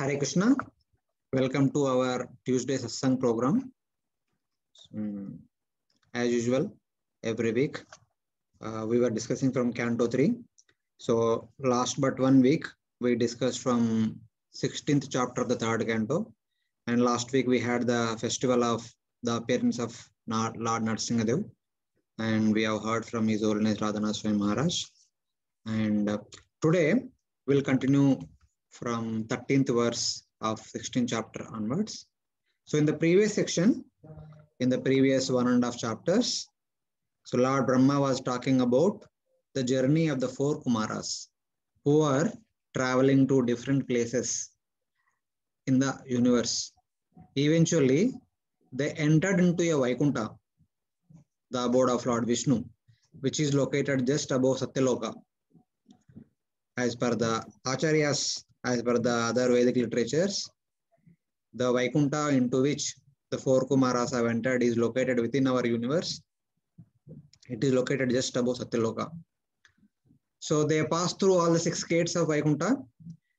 Hare Krishna. Welcome to our Tuesday Satsang program. Mm, As usual, every week uh, we were discussing from Canto 3. So last but one week we discussed from 16th chapter of the third canto. And last week we had the festival of the appearance of Lord Narsingadev. And we have heard from His Holiness Radhanath Swami Maharaj. And uh, today we'll continue from 13th verse of 16th chapter onwards. So in the previous section, in the previous one and a half chapters, so Lord Brahma was talking about the journey of the four Kumaras who are traveling to different places in the universe. Eventually, they entered into a Vaikunta, the abode of Lord Vishnu, which is located just above Satyaloka. As per the Acharyas, as per the other Vedic literatures, the Vaikunta into which the four Kumaras have entered is located within our universe. It is located just above Satyaloka. So they pass through all the six gates of Vaikunta.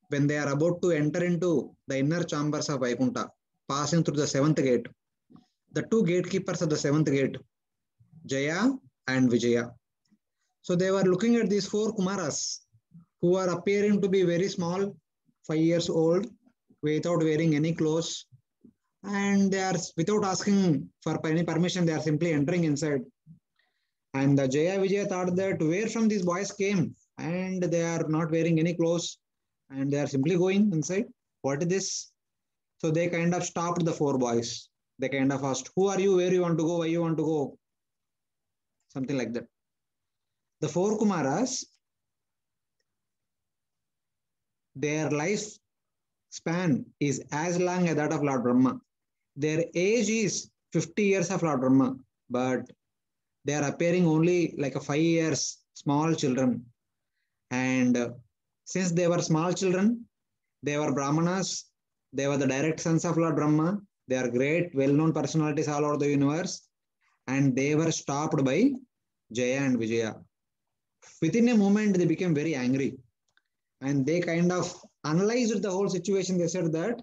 When they are about to enter into the inner chambers of Vaikunta, passing through the seventh gate, the two gatekeepers of the seventh gate, Jaya and Vijaya. So they were looking at these four Kumaras who are appearing to be very small, five years old, without wearing any clothes. And they are, without asking for any permission, they are simply entering inside. And the Jaya Vijaya thought that where from these boys came and they are not wearing any clothes and they are simply going inside. What is this? So they kind of stopped the four boys. They kind of asked, Who are you? Where you want to go? Why you want to go? Something like that. The four Kumaras, their life span is as long as that of Lord Brahma. Their age is 50 years of Lord Brahma, but they are appearing only like a five years small children. And uh, since they were small children, they were Brahmanas, they were the direct sons of Lord Brahma, they are great, well known personalities all over the universe, and they were stopped by Jaya and Vijaya. Within a moment, they became very angry and they kind of analyzed the whole situation. They said that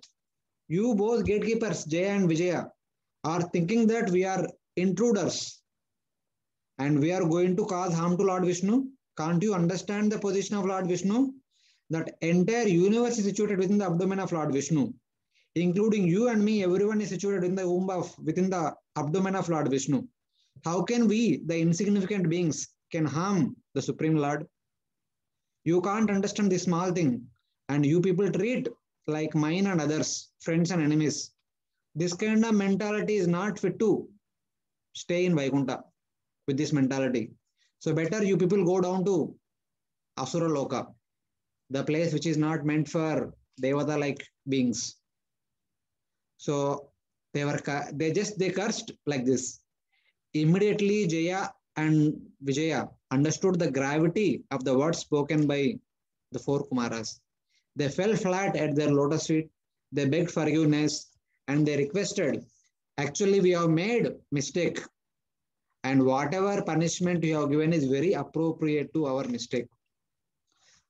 you both gatekeepers, Jaya and Vijaya, are thinking that we are intruders and we are going to cause harm to Lord Vishnu. Can't you understand the position of Lord Vishnu? That entire universe is situated within the abdomen of Lord Vishnu, including you and me. Everyone is situated in the womb of within the abdomen of Lord Vishnu. How can we, the insignificant beings, can harm the Supreme Lord? You can't understand this small thing, and you people treat like mine and others, friends and enemies. This kind of mentality is not fit to stay in Vaikunta with this mentality. So better you people go down to Asura Loka, the place which is not meant for Devata like beings. So they were they just they cursed like this. Immediately Jaya and Vijaya understood the gravity of the words spoken by the four Kumaras. They fell flat at their lotus feet. They begged forgiveness and they requested, actually we have made mistake and whatever punishment you have given is very appropriate to our mistake.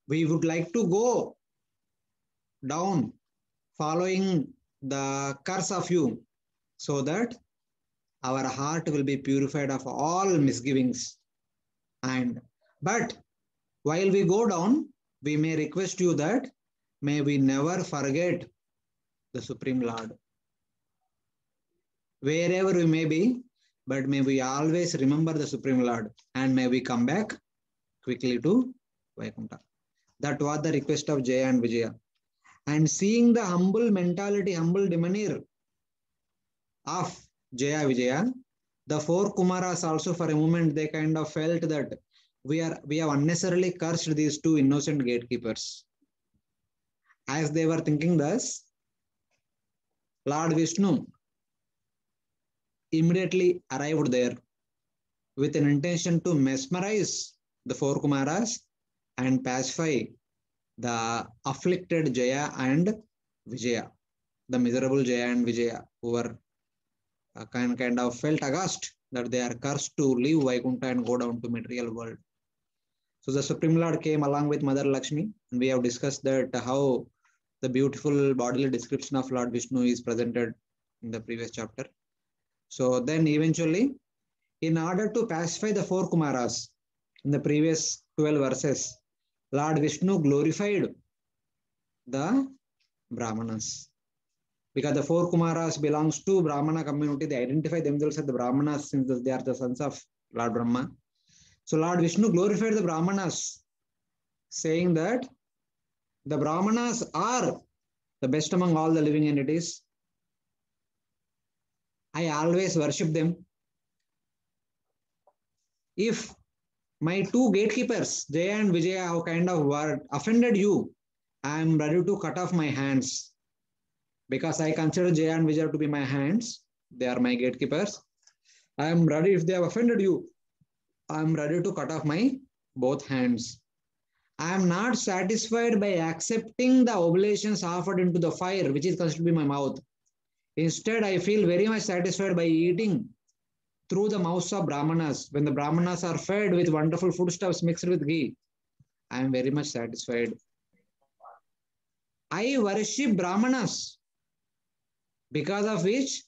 We would like to go down following the curse of you so that our heart will be purified of all misgivings. And but while we go down, we may request you that may we never forget the Supreme Lord. Wherever we may be, but may we always remember the Supreme Lord and may we come back quickly to Vaikunta. That was the request of Jaya and Vijaya. And seeing the humble mentality, humble demeanor of Jaya Vijaya, the four Kumaras also for a moment they kind of felt that we are we have unnecessarily cursed these two innocent gatekeepers. As they were thinking thus, Lord Vishnu immediately arrived there with an intention to mesmerize the four Kumaras and pacify the afflicted Jaya and Vijaya, the miserable Jaya and Vijaya, who were kind, kind of felt aghast that they are cursed to leave Vaikunta and go down to material world. So the Supreme Lord came along with Mother Lakshmi, and we have discussed that how the beautiful bodily description of Lord Vishnu is presented in the previous chapter. So then eventually, in order to pacify the four Kumaras in the previous 12 verses, Lord Vishnu glorified the Brahmanas. Because the four Kumaras belongs to Brahmana community, they identify themselves as the Brahmanas since they are the sons of Lord Brahma. So Lord Vishnu glorified the Brahmanas, saying that the Brahmanas are the best among all the living entities. I always worship them. If my two gatekeepers, Jaya and Vijaya, have kind of offended you, I am ready to cut off my hands because I consider Jaya and Vijaya to be my hands. They are my gatekeepers. I am ready, if they have offended you, I am ready to cut off my both hands. I am not satisfied by accepting the oblations offered into the fire, which is considered to be my mouth. Instead, I feel very much satisfied by eating through the mouths of Brahmanas. When the Brahmanas are fed with wonderful foodstuffs mixed with ghee, I am very much satisfied. I worship Brahmanas, because of which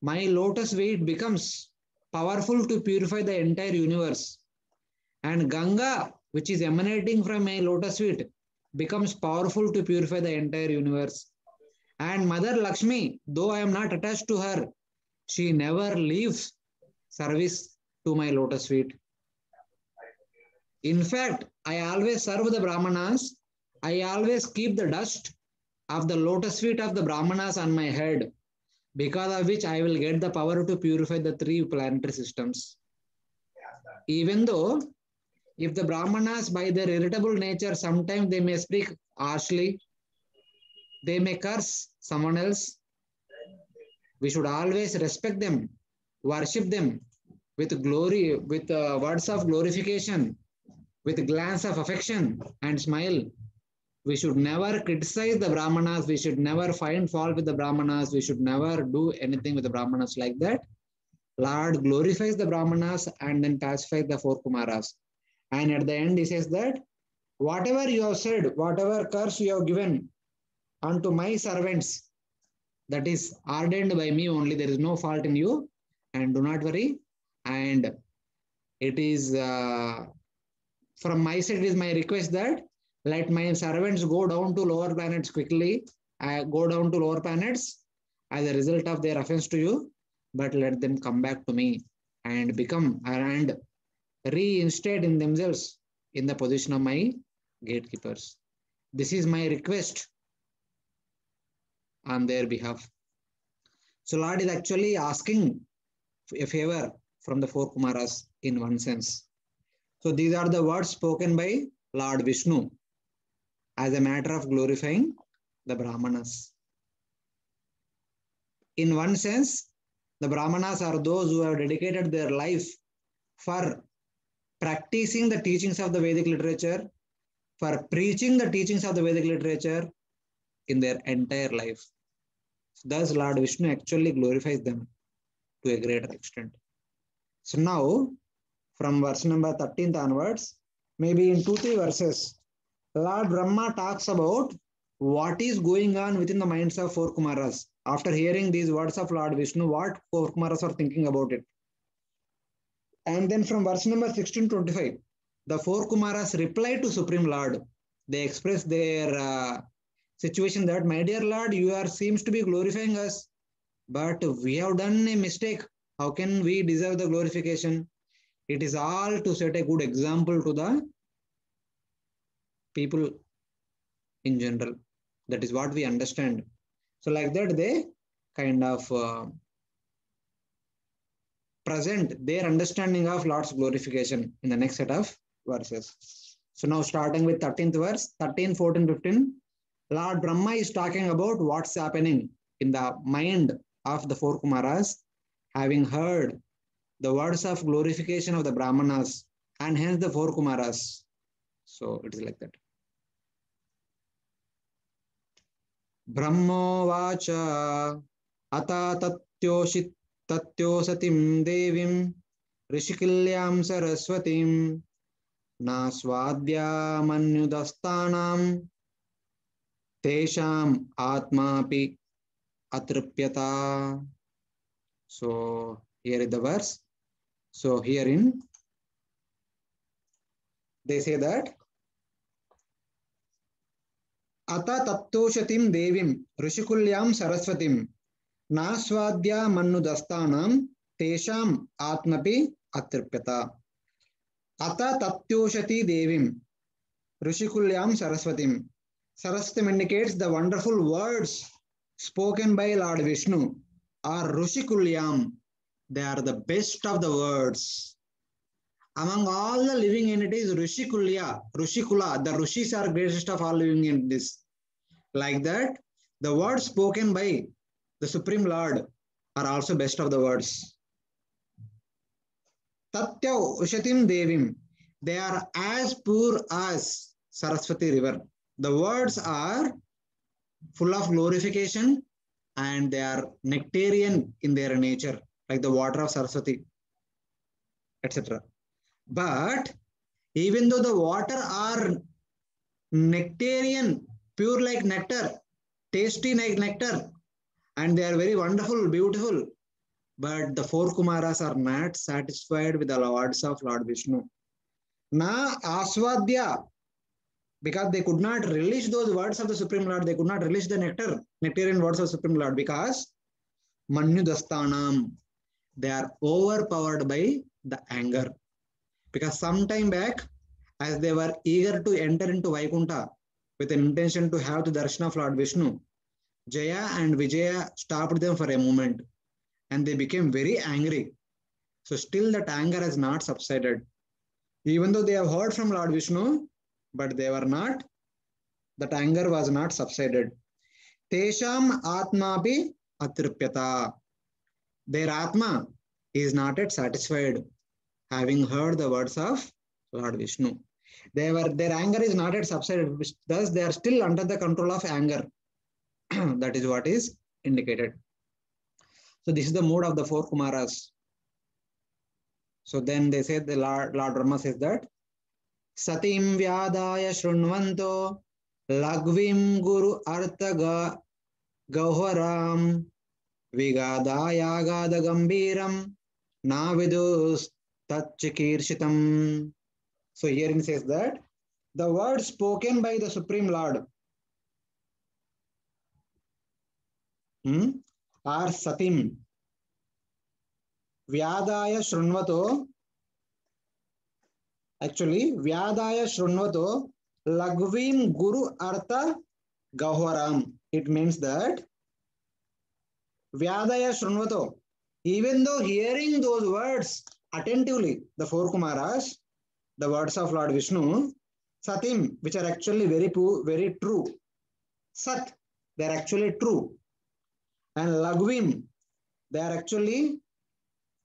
my lotus weight becomes powerful to purify the entire universe. And Ganga, which is emanating from my lotus feet, becomes powerful to purify the entire universe. And Mother Lakshmi, though I am not attached to her, she never leaves service to my lotus feet. In fact, I always serve the Brahmanas. I always keep the dust of the lotus feet of the Brahmanas on my head, because of which I will get the power to purify the three planetary systems. Even though if the Brahmanas, by their irritable nature, sometimes they may speak harshly, they may curse someone else. We should always respect them, worship them with glory, with uh, words of glorification, with glance of affection and smile. We should never criticize the Brahmanas. We should never find fault with the Brahmanas. We should never do anything with the Brahmanas like that. Lord glorifies the Brahmanas and then pacifies the four Kumaras. And at the end, he says that whatever you have said, whatever curse you have given unto my servants, that is ordained by me only. There is no fault in you. And do not worry. And it is uh, from my side, it is my request that let my servants go down to lower planets quickly, uh, go down to lower planets as a result of their offense to you, but let them come back to me and become and reinstate in themselves in the position of my gatekeepers. This is my request on their behalf. So Lord is actually asking a favor from the four Kumaras in one sense. So these are the words spoken by Lord Vishnu as a matter of glorifying the Brahmanas. In one sense, the Brahmanas are those who have dedicated their life for practicing the teachings of the Vedic literature, for preaching the teachings of the Vedic literature in their entire life. Thus, Lord Vishnu actually glorifies them to a greater extent. So now, from verse number 13 onwards, maybe in two, three verses, Lord Brahma talks about what is going on within the minds of four Kumaras. After hearing these words of Lord Vishnu, what four Kumaras are thinking about it. And then from verse number 16 25, the four Kumaras reply to Supreme Lord. They express their uh, situation that, my dear Lord, you are seems to be glorifying us, but we have done a mistake. How can we deserve the glorification? It is all to set a good example to the people in general. That is what we understand. So like that, they kind of uh, present their understanding of Lord's glorification in the next set of verses. So now starting with 13th verse, 13, 14, 15, Lord Brahma is talking about what's happening in the mind of the four Kumaras, having heard the words of glorification of the Brahmanas and hence the four Kumaras. So it is like that. ब्रह्मोवाच अता तत्योषि तत्योसतिं देवीं ऋषिकिल्यां सरस्वतीं न स्वाद्यामन्युदस्तानां Tesham Atmapi Atripyata. So here is the verse. So herein they say Ata Tattoshatim Devim Rishikulyam Saraswatim Naswadya Mannudastanam Tesham Atmapi Atripyata. Ata Tattyoshati Devim Rishikulyam Saraswatim. Saraswatim indicates the wonderful words spoken by Lord Vishnu are Rushikulyam. They are the best of the words. Among all the living entities, Rushikulya, Rushikula, the Rushis are greatest of all living entities. Like that, the words spoken by the Supreme Lord are also best of the words. Tatya Ushatim Devim, they are as pure as Saraswati river. The words are full of glorification and they are nectarian in their nature, like the water of Saraswati, etc. But even though the water are nectarian, pure like nectar, tasty like nectar, and they are very wonderful, beautiful, but the four Kumaras are not satisfied with the words of Lord Vishnu. Na aswadya, because they could not relish those words of the Supreme Lord, they could not relish the nectar, nectarian words of Supreme Lord, because Manyudastanam, they are overpowered by the anger. Because some time back, as they were eager to enter into Vaikunta with an intention to have the darshan of Lord Vishnu, Jaya and Vijaya stopped them for a moment and they became very angry. So still that anger has not subsided. Even though they have heard from Lord Vishnu, but they were not, that anger was not subsided. Tesham Atmapi Atripyata. Their Atma is not yet satisfied, having heard the words of Lord Vishnu. They were their anger is not yet subsided, thus they are still under the control of anger. that is what is indicated. So this is the mood of the four Kumaras. So then they say the Lord, Lord Brahma says that Satim Vyadaya Shrunvanto Lagvim Guru Artha Gauharam Vigadayagada Gambiram Navidus Tachikirshitam. So herein says that the words spoken by the Supreme Lord hmm, are Satim. Vyadaya Shrunvato actually Vyadaya Shrunvato Lagvim Guru Artha Gauharam. It means that Vyadaya Shrunvato, even though hearing those words attentively, the four Kumaras, the words of Lord Vishnu, Satim, which are actually very, very true. Sat, they are actually true. And Lagvim, they are actually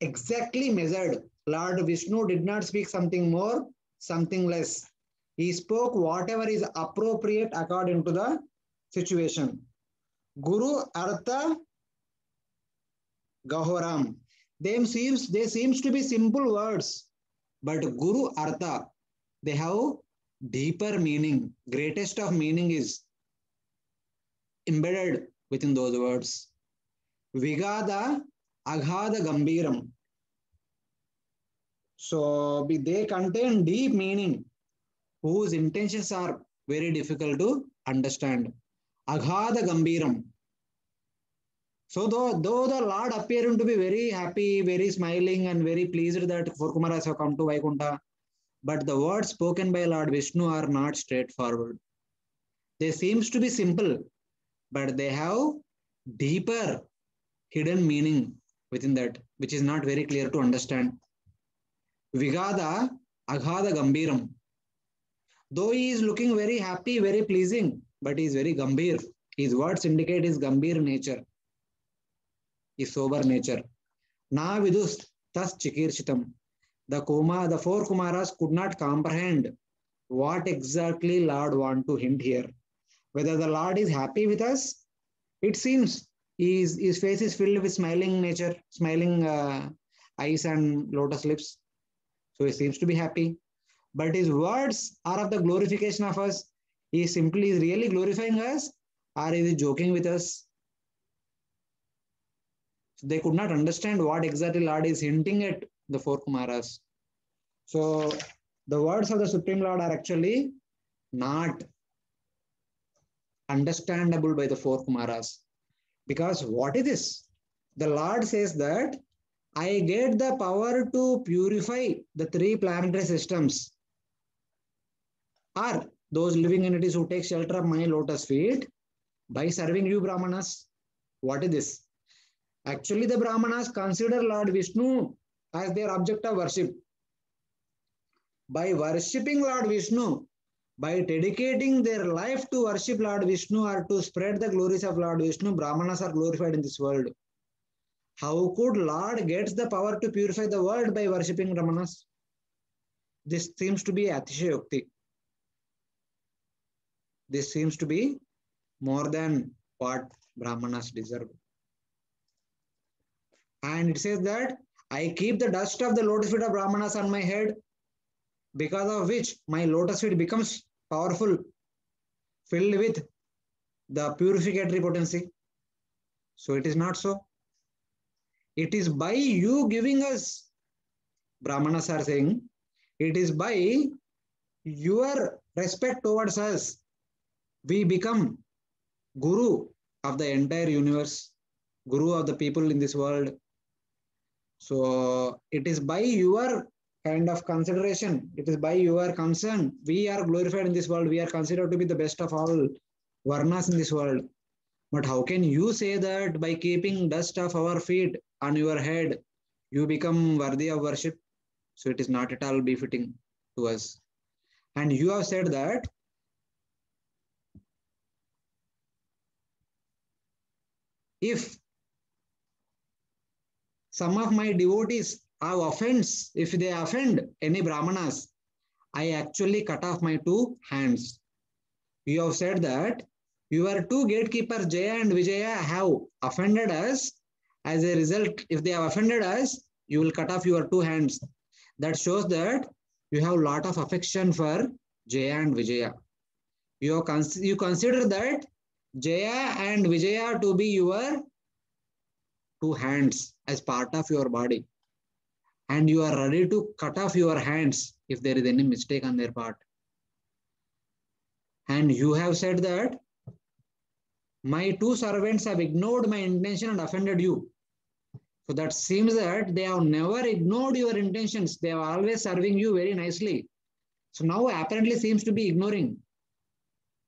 exactly measured. Lord Vishnu did not speak something more, something less. He spoke whatever is appropriate according to the situation. Guru Artha Gahoram. They seems they seems to be simple words, but Guru Artha, they have deeper meaning. Greatest of meaning is embedded within those words. Vigada Aghada Gambiram. So they contain deep meaning whose intentions are very difficult to understand. Aghada Gambiram. So though, though the Lord appearing to be very happy, very smiling and very pleased that four Kumaras have come to Vaikunta, but the words spoken by Lord Vishnu are not straightforward. They seems to be simple, but they have deeper hidden meaning within that, which is not very clear to understand. Vigada Aghada Gambiram. Though he is looking very happy, very pleasing, but he is very Gambir. His words indicate his Gambir nature, his sober nature. Na vidus tas chikirshitam. The Kuma, the four Kumaras could not comprehend what exactly Lord want to hint here. Whether the Lord is happy with us, it seems his, his face is filled with smiling nature, smiling uh, eyes and lotus lips. So he seems to be happy. But his words are of the glorification of us. He simply is really glorifying us, Or is he joking with us? They could not understand what exactly Lord is hinting at the four Kumaras. So the words of the Supreme Lord are actually not understandable by the four Kumaras. Because what is this? The Lord says that I get the power to purify the three planetary systems. Or those living entities who take shelter of my lotus feet by serving you Brahmanas. What is this? Actually, the Brahmanas consider Lord Vishnu as their object of worship. By worshipping Lord Vishnu, by dedicating their life to worship Lord Vishnu or to spread the glories of Lord Vishnu, Brahmanas are glorified in this world. How could Lord gets the power to purify the world by worshipping Brahmanas? This seems to be Atishayokti. This seems to be more than what Brahmanas deserve. And it says that I keep the dust of the lotus feet of Brahmanas on my head, because of which my lotus feet becomes powerful, filled with the purificatory potency. So it is not so. It is by you giving us, Brahmanas are saying, it is by your respect towards us, we become Guru of the entire universe, Guru of the people in this world. So it is by your kind of consideration, it is by your concern, we are glorified in this world, we are considered to be the best of all varnas in this world. But how can you say that by keeping dust of our feet on your head, you become worthy of worship? So it is not at all befitting to us. And you have said that if some of my devotees have offense, if they offend any brahmanas, I actually cut off my two hands. You have said that your two gatekeepers, Jaya and Vijaya, have offended us. As a result, if they have offended us, you will cut off your two hands. That shows that you have a lot of affection for Jaya and Vijaya. You, cons- you consider that Jaya and Vijaya to be your two hands as part of your body. And you are ready to cut off your hands if there is any mistake on their part. And you have said that my two servants have ignored my intention and offended you. So that seems that they have never ignored your intentions. They are always serving you very nicely. So now apparently seems to be ignoring.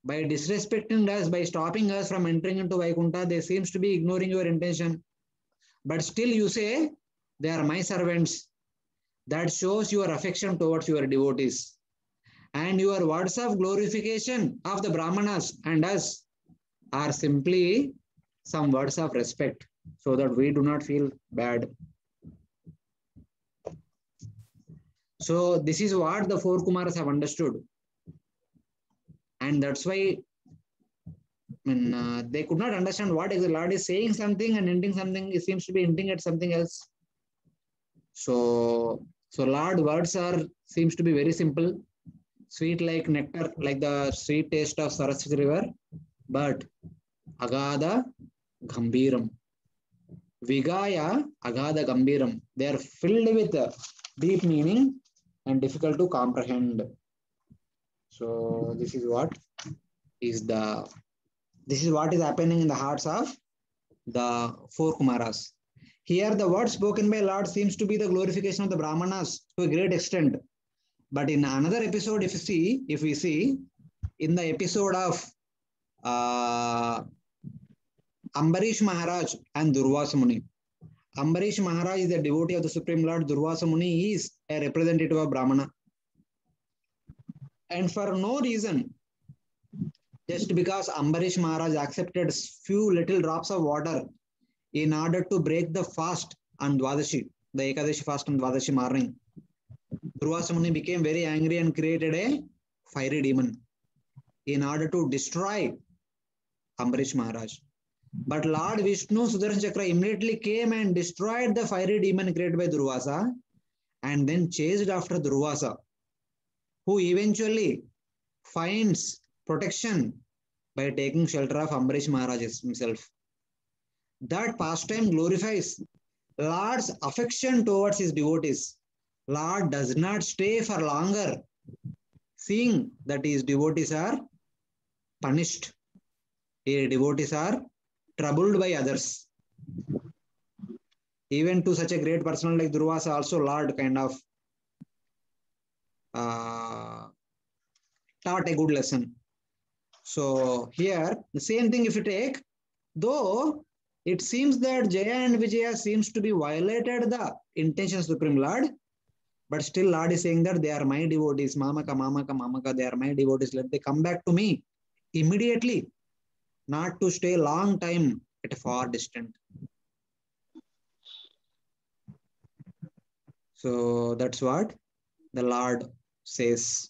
By disrespecting us, by stopping us from entering into Vaikuntha, they seems to be ignoring your intention. But still you say, they are my servants. That shows your affection towards your devotees. And your words of glorification of the Brahmanas and us are simply some words of respect so that we do not feel bad. So this is what the four Kumaras have understood. And that's why when, uh, they could not understand what is the Lord is saying something and ending something. It seems to be hinting at something else. So, so Lord words are seems to be very simple, sweet like nectar, like the sweet taste of Saraswati river, but agada gambiram. Vigaya agada gambiram. They are filled with deep meaning and difficult to comprehend. So this is what is the this is what is happening in the hearts of the four Kumaras. Here, the word spoken by Lord seems to be the glorification of the Brahmanas to a great extent. But in another episode, if you see, if we see, in the episode of uh, Ambarish Maharaj and Durvasa Muni, Ambarish Maharaj is the devotee of the Supreme Lord. Durvasa Muni is a representative of Brahmana. And for no reason, just because Ambarish Maharaj accepted few little drops of water in order to break the fast on Dwadashi, the Ekadashi fast on Dwadashi morning, Durvasa Muni became very angry and created a fiery demon in order to destroy Ambarish Maharaj. But Lord Vishnu Sudarshan Chakra immediately came and destroyed the fiery demon created by Durvasa and then chased after Durvasa, who eventually finds protection by taking shelter of Ambarish Maharaj himself. That pastime glorifies Lord's affection towards his devotees. Lord does not stay for longer, seeing that his devotees are punished. His devotees are troubled by others. Even to such a great person like Durvasa, also Lord kind of uh, taught a good lesson. So here, the same thing if you take, though it seems that Jaya and Vijaya seems to be violated the intention of Supreme Lord, but still Lord is saying that they are my devotees, Mamaka, Mamaka, Mamaka, they are my devotees. Let they come back to me immediately, not to stay long time at a far distant. So that's what the Lord says.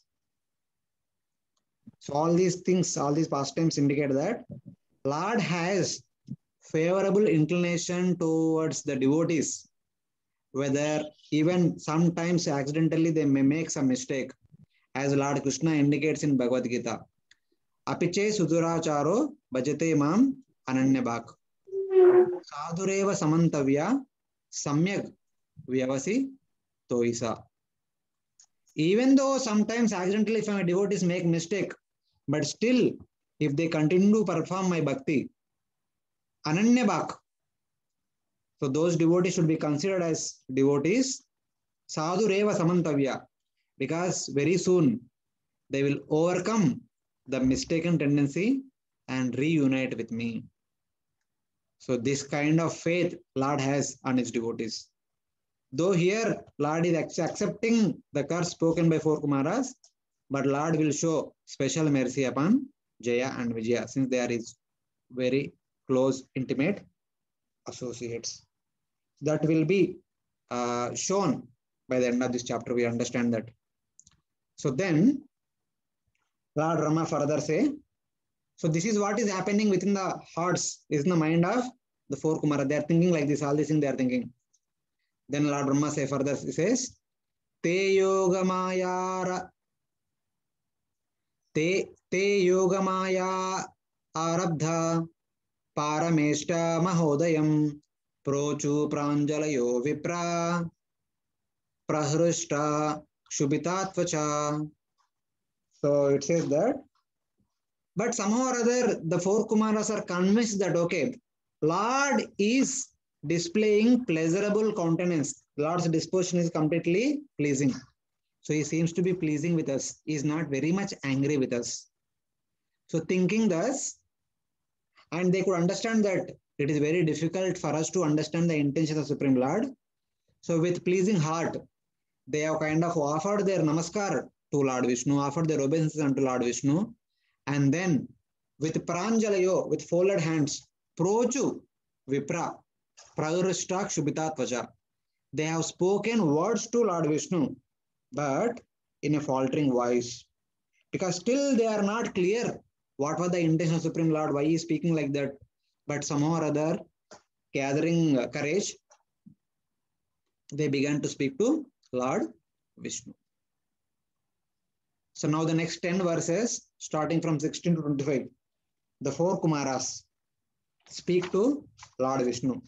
So all these things, all these pastimes indicate that Lord has favorable inclination towards the devotees, whether even sometimes accidentally they may make some mistake, as Lord Krishna indicates in Bhagavad Gita. Apiche suduracharo bhajate mam ananyabhak. Sadhureva samantavya samyak vyavasi toisa. Even though sometimes accidentally if my devotees make mistake, but still if they continue to perform my bhakti, Ananya Bhak. So those devotees should be considered as devotees. Sadhu Reva Samantavya. Because very soon they will overcome the mistaken tendency and reunite with me. So this kind of faith Lord has on his devotees. Though here Lord is accepting the curse spoken by four Kumaras, but Lord will show special mercy upon Jaya and Vijaya since they are his very close, intimate associates. That will be uh, shown by the end of this chapter. We understand that. So then, Lord Rama further say, so this is what is happening within the hearts, is in the mind of the four Kumara. They are thinking like this, all this thing they are thinking. Then Lord Brahma say further, he says, Te yoga mayara ते ते योग आरब्ध पारमेष्ट महोदय प्रोचु प्राजल विप्रा प्रहृष्ट क्षुभिता so it is that but summer the four Kumara are convinced that okay lord is displaying pleasurable countenance lord's disposition is completely pleasing So he seems to be pleasing with us. He is not very much angry with us. So thinking thus, and they could understand that it is very difficult for us to understand the intention of the Supreme Lord. So with pleasing heart, they have kind of offered their namaskar to Lord Vishnu, offered their obeisance unto Lord Vishnu, and then with pranjalayo, with folded hands, prochu vipra, praurishta shubhita tvaja. They have spoken words to Lord Vishnu, but in a faltering voice. Because still they are not clear what was the intention of Supreme Lord, why he is speaking like that. But somehow or other, gathering courage, they began to speak to Lord Vishnu. So now the next 10 verses, starting from 16 to 25, the four Kumaras speak to Lord Vishnu.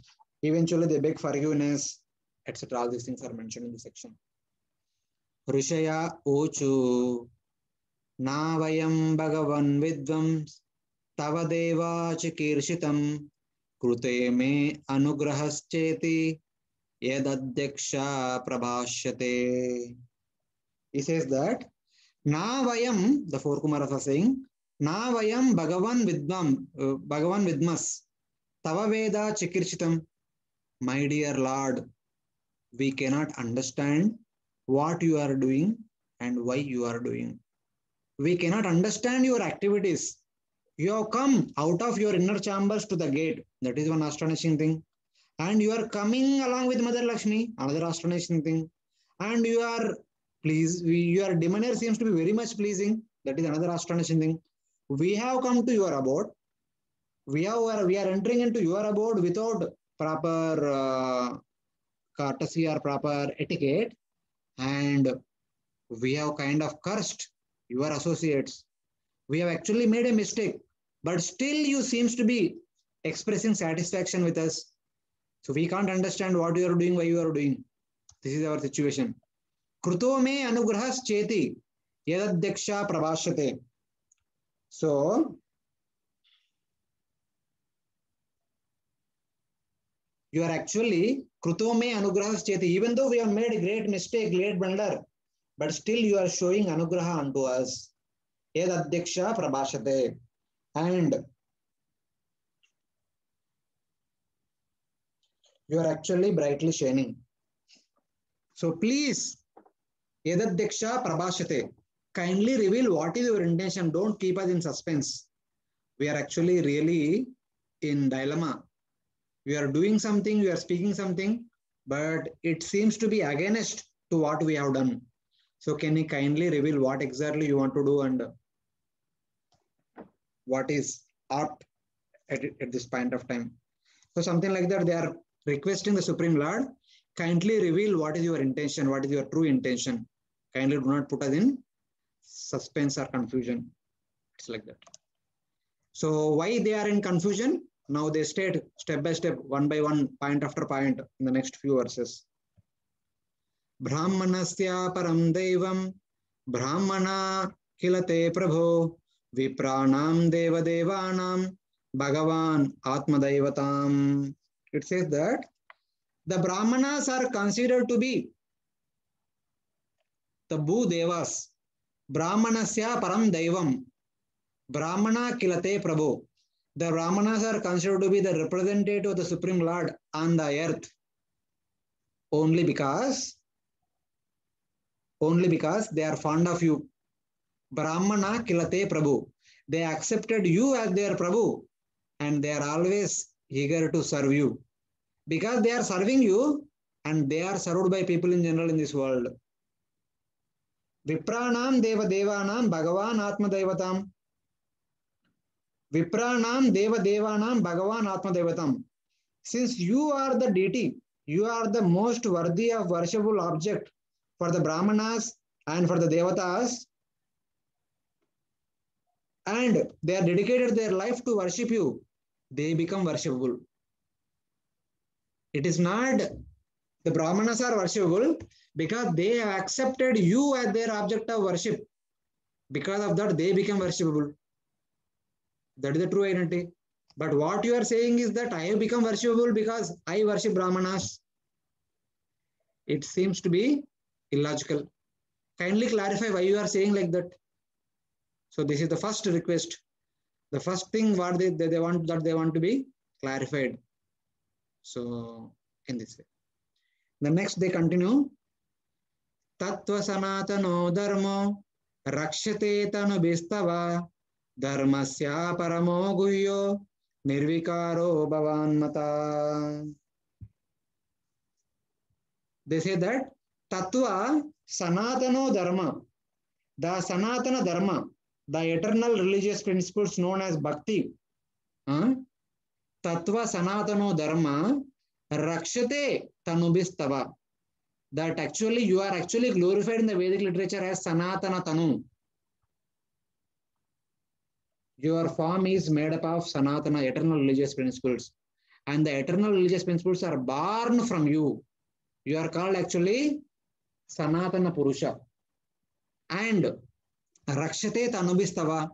Eventually they beg forgiveness, etc. All these things are mentioned in the section. Rishaya Ochu Navayam Bhagavan Vidvam Tava Deva Chikirshitam Krute me Anugrahascheti Yadadyaksha Prabhashyate. He says that Navayam, the four Kumaras are saying, Navayam Bhagavan Vidvam, uh, Bhagavan Vidmas, Tava Veda Chikirchitam. My dear Lord, we cannot understand what you are doing and why you are doing. We cannot understand your activities. You have come out of your inner chambers to the gate. That is one astonishing thing. And you are coming along with Mother Lakshmi, another astonishing thing. And you are please, your demeanor seems to be very much pleasing. That is another astonishing thing. We have come to your abode. We are, we are entering into your abode without proper uh, courtesy or proper etiquette. And we have kind of cursed your associates. We have actually made a mistake. but still you seems to be expressing satisfaction with us. So we can't understand what you are doing, why you are doing. This is our situation. Kruto me anugrahas cheti yadadyaksha prabhashate. So you are actually kruto me anugrahas cheti. Even though we have made a great mistake, great blunder, but still you are showing anugraha unto us. Yadadyaksha prabhashate. And you are actually brightly shining. So please, Yadadyaksha Prabhashate, kindly reveal what is your intention. Don't keep us in suspense. We are actually really in dilemma. We are doing something, we are speaking something, but it seems to be against to what we have done. So can you kindly reveal what exactly you want to do and what is art at, at this point of time? So something like that, they are requesting the Supreme Lord, kindly reveal what is your intention, what is your true intention. Kindly do not put us in suspense or confusion. It's like that. So why they are in confusion? Now they state step by step, one by one, point after point in the next few verses. Brahmanasya param devam brahmana kilate prabho vipranam deva devanam bhagavan atmadaivatam it says that the Brahmanas are considered to be the Bhu Devas. Brahmanasya Param Daivam. Brahmana Kilate Prabhu. The Brahmanas are considered to be the representative of the Supreme Lord on the earth. Only because, only because they are fond of you. Brahmana Kilate Prabhu. They accepted you as their Prabhu and they are always eager to serve you because they are serving you and they are served by people in general in this world. Vipranam Deva Devanam Bhagavan Atma Devatam. Vipranam Deva Devanam Bhagavan Atma Devatam. Since you are the deity, you are the most worthy of worshipable object for the Brahmanas and for the Devatas, and they are dedicated their life to worship you, they become worshipable. It is not the Brahmanas are worshipable because they have accepted you as their object of worship. Because of that, they become worshipable. That is the true identity. But what you are saying is that I have become worshipable because I worship Brahmanas. It seems to be illogical. Kindly clarify why you are saying like that. So this is the first request. The first thing what they, they, they want that they want to be clarified. So in this way. The next they continue. Tattva sanatano dharmo rakshate tanu bistava They say that tattva sanatano dharma, the sanatana dharma, the eternal religious principles known as bhakti, uh, tattva sanatano dharma rakshate tanubhistava. That actually you are actually glorified in the Vedic literature as sanatana tanu. Your form is made up of sanatana, eternal religious principles. And the eternal religious principles are born from you. You are called actually sanatana purusha. And rakshate tanubhistava.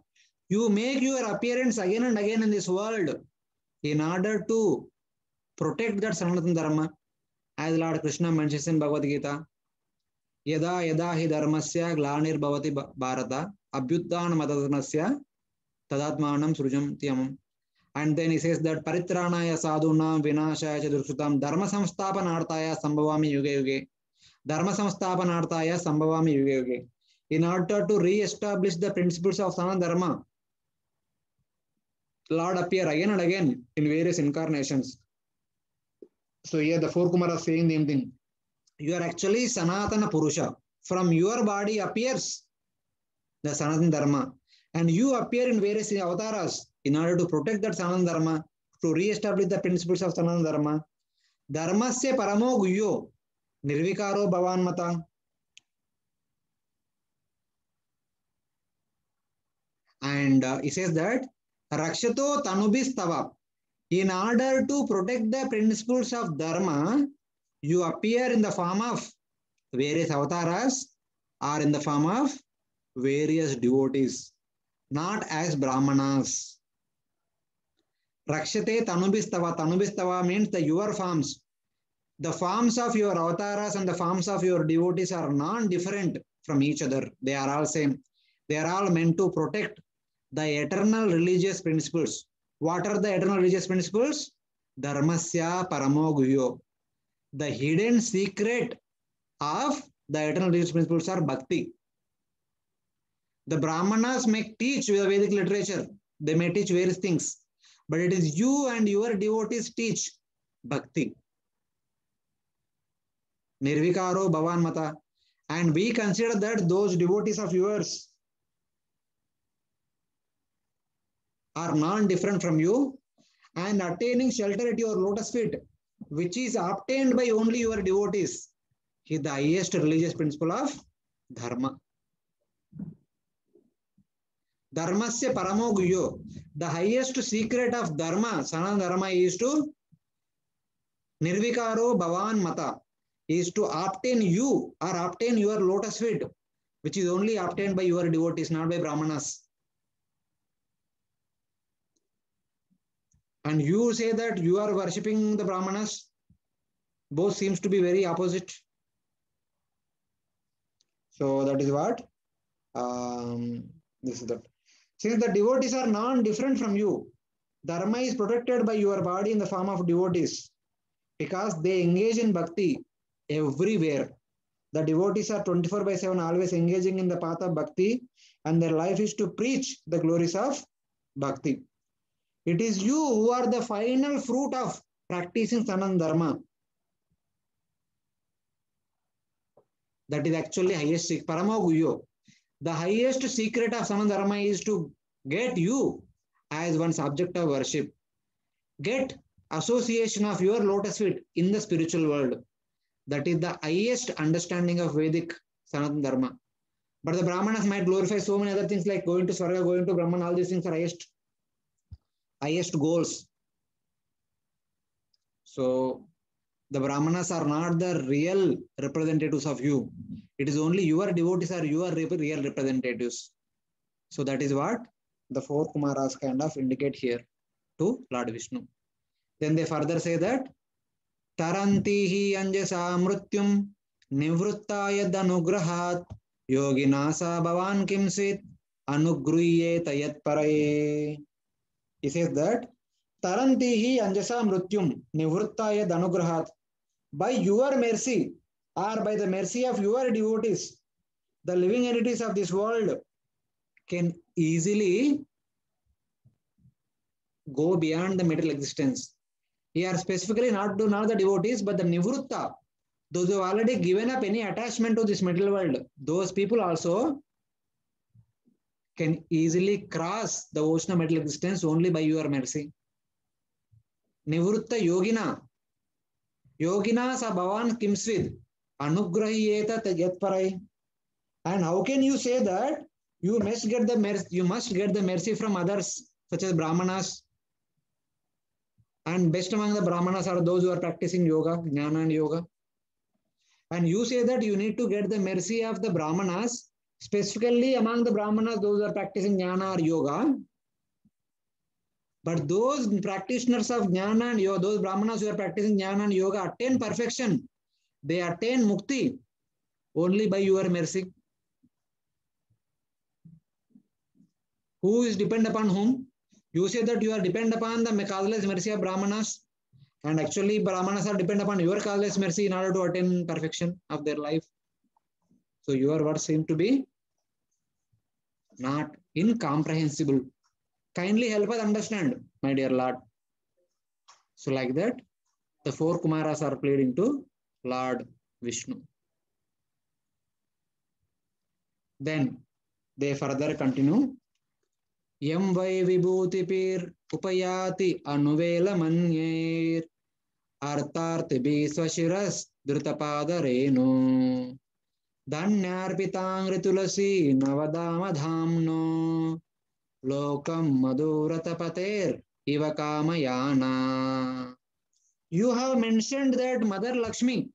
You make your appearance again and again in this world in order to protect that Sanatana Dharma, as Lord Krishna mentions in Bhagavad Gita, Yada yada hi dharmasya glanir bhavati bharata abhyuddhan madatanasya tadatmanam srujam tiyamam. And then he says that paritranaya sadhunam vinashaya cha dursutam dharma samstapanartaya sambhavami yuge yuge. Dharma samstapanartaya sambhavami yuge yuge. In order to re-establish the principles of Sanatana Dharma, Lord appear again and again in various incarnations. So here the four Kumaras saying the same thing. You are actually Sanatana Purusha. From your body appears the Sanatana Dharma. And you appear in various avatars in order to protect that Sanatana Dharma, to re-establish the principles of Sanatana Dharma. Dharmasya paramo guyo nirvikaro bhavan mata. And uh, he says that Rakshato Tanubhistava. In order to protect the principles of Dharma, you appear in the form of various avatars or in the form of various devotees, not as Brahmanas. Rakshate Tanubhistava. Tanubhistava means the your forms. The forms of your avatars and the forms of your devotees are non-different from each other. They are all same. They are all meant to protect the eternal religious principles. What are the eternal religious principles? Dharmasya Paramoguhyo. The hidden secret of the eternal religious principles are bhakti. The Brahmanas may teach the Vedic literature. They may teach various things. But it is you and your devotees teach bhakti. Nirvikaro Bhavan Mata. And we consider that those devotees of yours are non-different from you and attaining shelter at your lotus feet, which is obtained by only your devotees, is the highest religious principle of dharma. धर्म से परमो गुयो the highest secret of dharma Sanatana dharma is to निर्विकारो भवान मत is to obtain you are obtain your lotus feet which is only obtain by your devotee is not by brahmanas and you say that you are worshiping the brahmanas. Both seems to be very opposite. So, that is what um this is that. Since the devotees are non-different from you dharma is protected by your body in the form of devotees because they engage in bhakti everywhere the devotees are 24 by 7 always engaging in the path of bhakti and their life is to preach the glories of bhakti it is you who are the final fruit of practicing Sanatana Dharma. That is actually highest Paramaguyo. The highest secret of Sanatana Dharma is to get you as one subject of worship. Get association of your lotus feet in the spiritual world. That is the highest understanding of Vedic Sanatana Dharma. But the Brahmanas might glorify so many other things like going to Swarga, going to Brahman, all these things are highest highest goals. So the Brahmanas are not the real representatives of you. It is only your devotees are your real representatives. So that is what the four Kumaras kind of indicate here to Lord Vishnu. Then they further say that Taranti hi anjasa mrutyum nivruttaya danugrahat yoginasa bhavan kimsit anugruyye tayat paraye. He says that Tarantihi Anjasa Mrutyum Nivruttaya Danugrahat. By your mercy or by the mercy of your devotees, the living entities of this world can easily go beyond the material existence. Here specifically not to not the devotees, but the Nivrutta, those who have already given up any attachment to this material world, those people also can easily cross the ocean of material existence only by your mercy. Nivrutta yogina. Yogina sa bhavan kimsvid. Anugrahiyeta yatparai. And how can you say that you must get the mercy, you must get the mercy from others, such as Brahmanas. And best among the Brahmanas are those who are practicing yoga, jnana and yoga. And you say that you need to get the mercy of the Brahmanas specifically among the Brahmanas, those who are practicing jnana or yoga. But those practitioners of jnana and yoga, those Brahmanas who are practicing jnana and yoga attain perfection. They attain mukti only by your mercy. Who is depend upon whom? You say that you are depend upon the causeless mercy of Brahmanas. And actually, Brahmanas are depend upon your causeless mercy in order to attain perfection of their life. So your words seem to be not incomprehensible. Kindly help us understand, my dear Lord. So like that, the four Kumaras are pleading to Lord Vishnu. Then they further continue. Yam vai vibhutipir upayati anuvela manyir artartibhi swashiras drutapada renu धन्यार्पिताङ्घ्रितुलसी नवदामधाम्नो lokam madhuratapater iva kamayana. You have mentioned that Mother Lakshmi,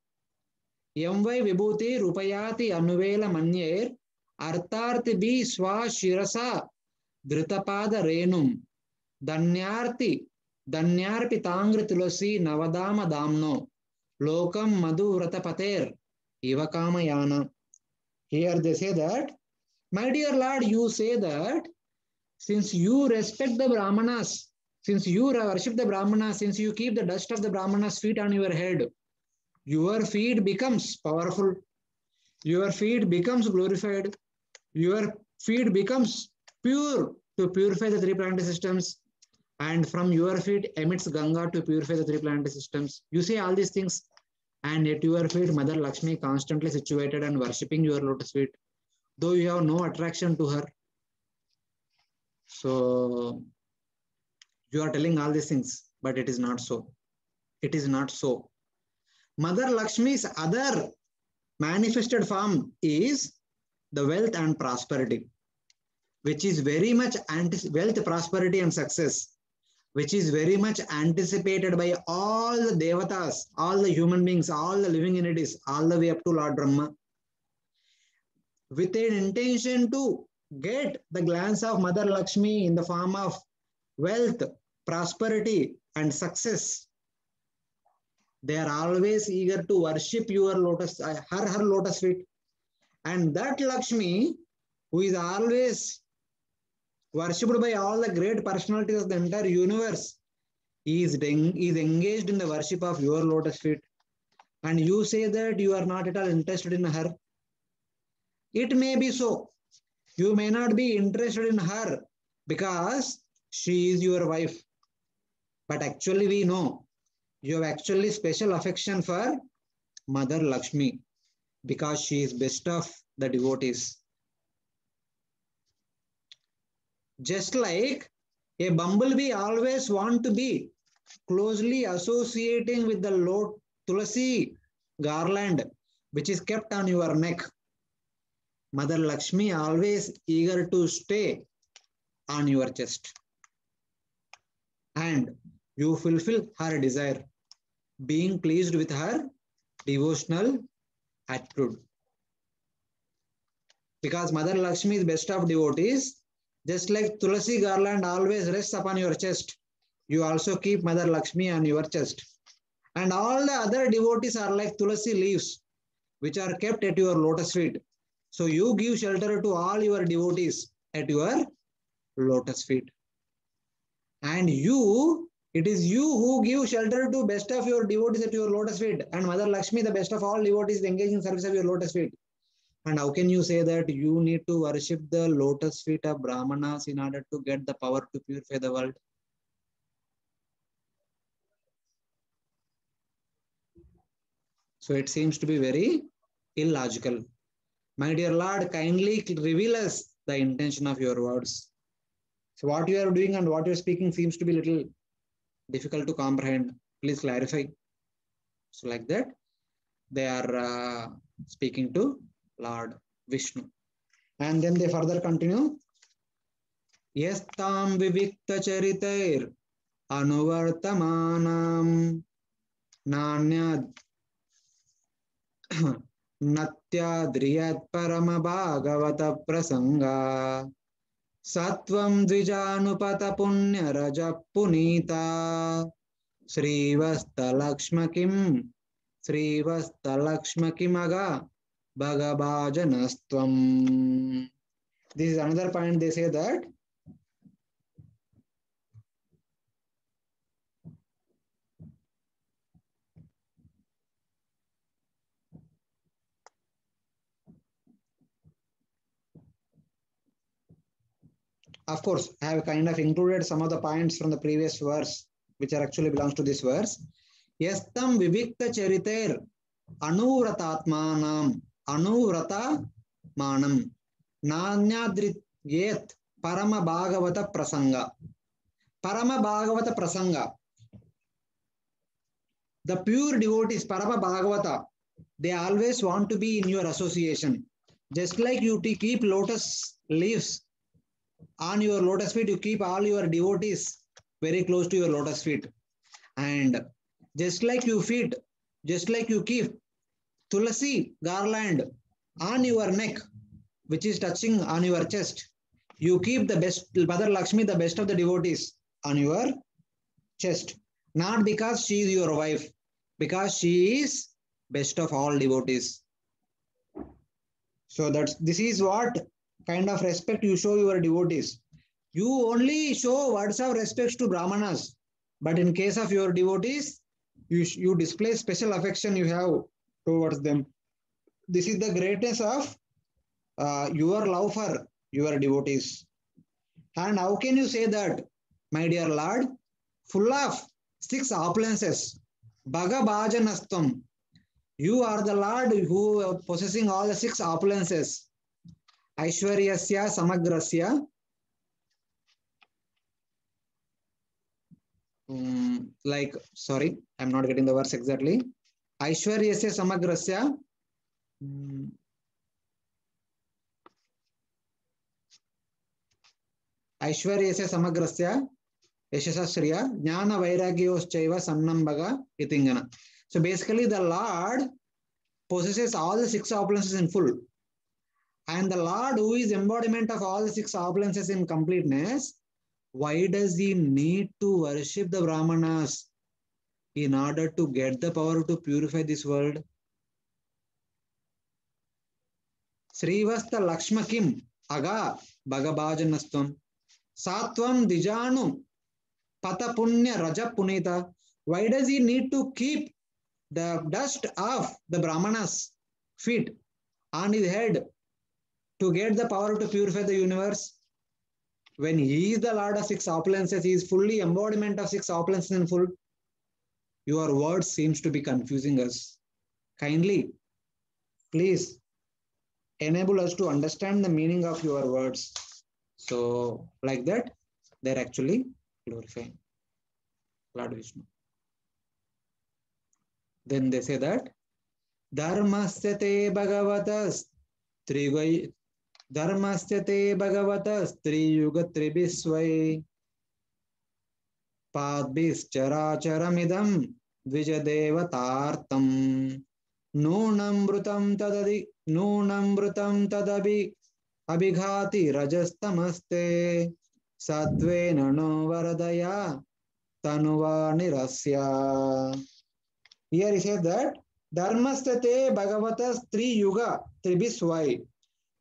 MY Vibhuti Rupayati Anuvela Manyer, Artharthi Bi Swa Shirasa Dritapada Renum, Danyarti, Danyarpi Tangri Tulasi Navadama Damno, Lokam Madhu Vratapater, Ivakamayana. Here they say that, my dear Lord, you say that since you respect the Brahmanas, since you worship the Brahmanas, since you keep the dust of the Brahmanas' feet on your head, your feet becomes powerful. Your feet becomes glorified. Your feet becomes pure to purify the three planetary systems. And from your feet emits Ganga to purify the three planetary systems. You say all these things. And at your feet, Mother Lakshmi constantly situated and worshipping your lotus feet. Though you have no attraction to her. So you are telling all these things, but it is not so. It is not so. Mother Lakshmi's other manifested form is the wealth and prosperity, which is very much wealth, prosperity, and success, which is very much anticipated by all the devatas, all the human beings, all the living entities, all the way up to Lord Brahma, with an intention to get the glance of Mother Lakshmi in the form of wealth, prosperity, and success. They are always eager to worship your lotus, uh, her, her lotus feet. And that Lakshmi, who is always worshipped by all the great personalities of the entire universe, is, is engaged in the worship of your lotus feet. And you say that you are not at all interested in her. It may be so. You may not be interested in her because she is your wife. But actually, we know you have actually special affection for Mother Lakshmi because she is best of the devotees. Just like a bumblebee always want to be closely associating with the Lord Tulasi garland, which is kept on your neck. Mother Lakshmi always eager to stay on your chest. And you fulfill her desire, being pleased with her devotional attitude. Because Mother Lakshmi is best of devotees, just like Tulasi garland always rests upon your chest, you also keep Mother Lakshmi on your chest. And all the other devotees are like Tulasi leaves, which are kept at your lotus feet. So you give shelter to all your devotees at your lotus feet. And you, it is you who give shelter to best of your devotees at your lotus feet. And Mother Lakshmi, the best of all devotees, engaged in service of your lotus feet. And how can you say that you need to worship the lotus feet of Brahmanas in order to get the power to purify the world? So it seems to be very illogical. My dear Lord, kindly reveal us the intention of your words. So what you are doing and what you are speaking seems to be little difficult to comprehend please clarify so like that they are uh, speaking to lord vishnu and then they further continue yes tam vivikta charitair అనువర్తమానం నాణ్యాద్ నత్యాద్రియత్ parama bhagavata prasanga सत्वं द्विजानुपतपुण्यरजपुनीता। श्रीवस्तलक्ष्मकिं श्रीवस्तलक्ष्मकिमगा भगभाजनस्त्वं this is another point they say that of course, I have kind of included some of the points from the previous verse, which are actually belongs to this verse. Yastam vivikta chariter anuvratatmanam anuvrata manam nanyadrit yet parama bhagavata prasanga. Parama bhagavata prasanga. The pure devotees, Parama Bhagavata, they always want to be in your association. Just like you keep lotus leaves on your lotus feet, you keep all your devotees very close to your lotus feet. And just like you feet, just like you keep tulasi garland on your neck, which is touching on your chest, you keep the best, Mother Lakshmi, the best of the devotees on your chest. Not because she is your wife, because she is best of all devotees. So that's this is what kind of respect you show your devotees. You only show words of respect to Brahmanas, but in case of your devotees, you, you display special affection you have towards them. This is the greatness of uh, your love for your devotees. And how can you say that, my dear Lord, full of six opulences, Bhagabhajanastam, you are the Lord who possessing all the six opulences. Aishwaryasya Samagrasya. Um, like, sorry, I'm not getting the verse exactly. Aishwaryasya Samagrasya. Um, ऐश्वर्यस्य समग्रस्य यशसश्रिय ज्ञानवैराग्योश्चैव सन्नम्बग इतिङ्गन So basically the Lord possesses all the six opulences in full. And the Lord who is embodiment of all six opulences in completeness, why does he need to worship the Brahmanas in order to get the power to purify this world? Srivatsa Lakshma Kim Aga Bhagabhajanastvam Satvam Dijanu Pata Punya Raja Punita. Why does he need to keep the dust of the Brahmanas' feet on his head to get the power to purify the universe? When he is the Lord of six opulences, he is fully embodiment of six opulences in full. Your words seems to be confusing us. Kindly, please enable us to understand the meaning of your words. So, like that, they're actually glorifying Lord Vishnu. Then they say that Dharmasya te bhagavatas trigay Dharmasya te bhagavatas triyuga tribhisvai padbhis characharamidam dvijadevatartam nunamrutam tadadi nunamrutam tadabi abhighati rajastamaste satvena no varadaya tanuva nirasya here he says that Dharmastate Bhagavatas Tri Yuga Tribhisvai.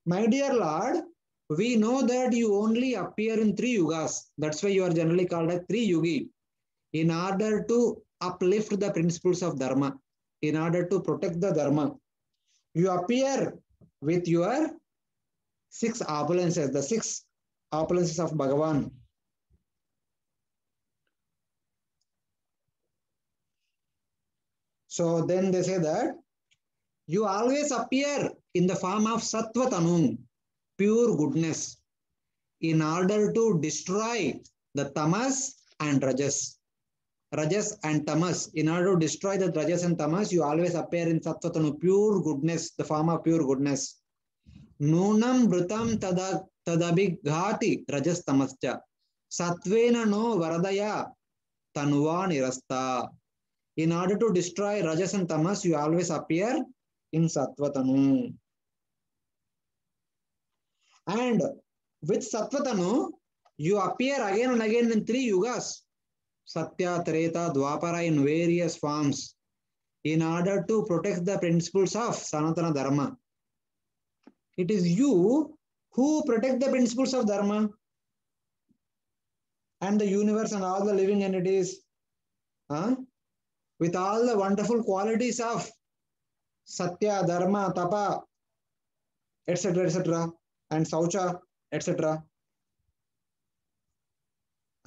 My dear Lord, we know that you only appear in three yugas. That's why you are generally called a three yugi. In order to uplift the principles of Dharma, in order to protect the Dharma, you appear with your six opulences, the six opulences of Bhagavan. So then they say that you always appear in the form of Sattva pure goodness, in order to destroy the Tamas and Rajas. Rajas and Tamas, in order to destroy the Rajas and Tamas, you always appear in Sattva pure goodness, the form of pure goodness. Nunam Brutam tada, tadabhighati Rajas Tamascha. Satvena no Varadaya Tanuva Nirasta. In order to destroy Rajas and Tamas, you always appear in Sattvatanu. And with Sattvatanu, you appear again and again in three yugas. Satya, Treta, Dwapara in various forms in order to protect the principles of Sanatana Dharma. It is you who protect the principles of Dharma and the universe and all the living entities. Huh? with all the wonderful qualities of Satya, Dharma, Tapa, etc., etc., and Saucha, etc.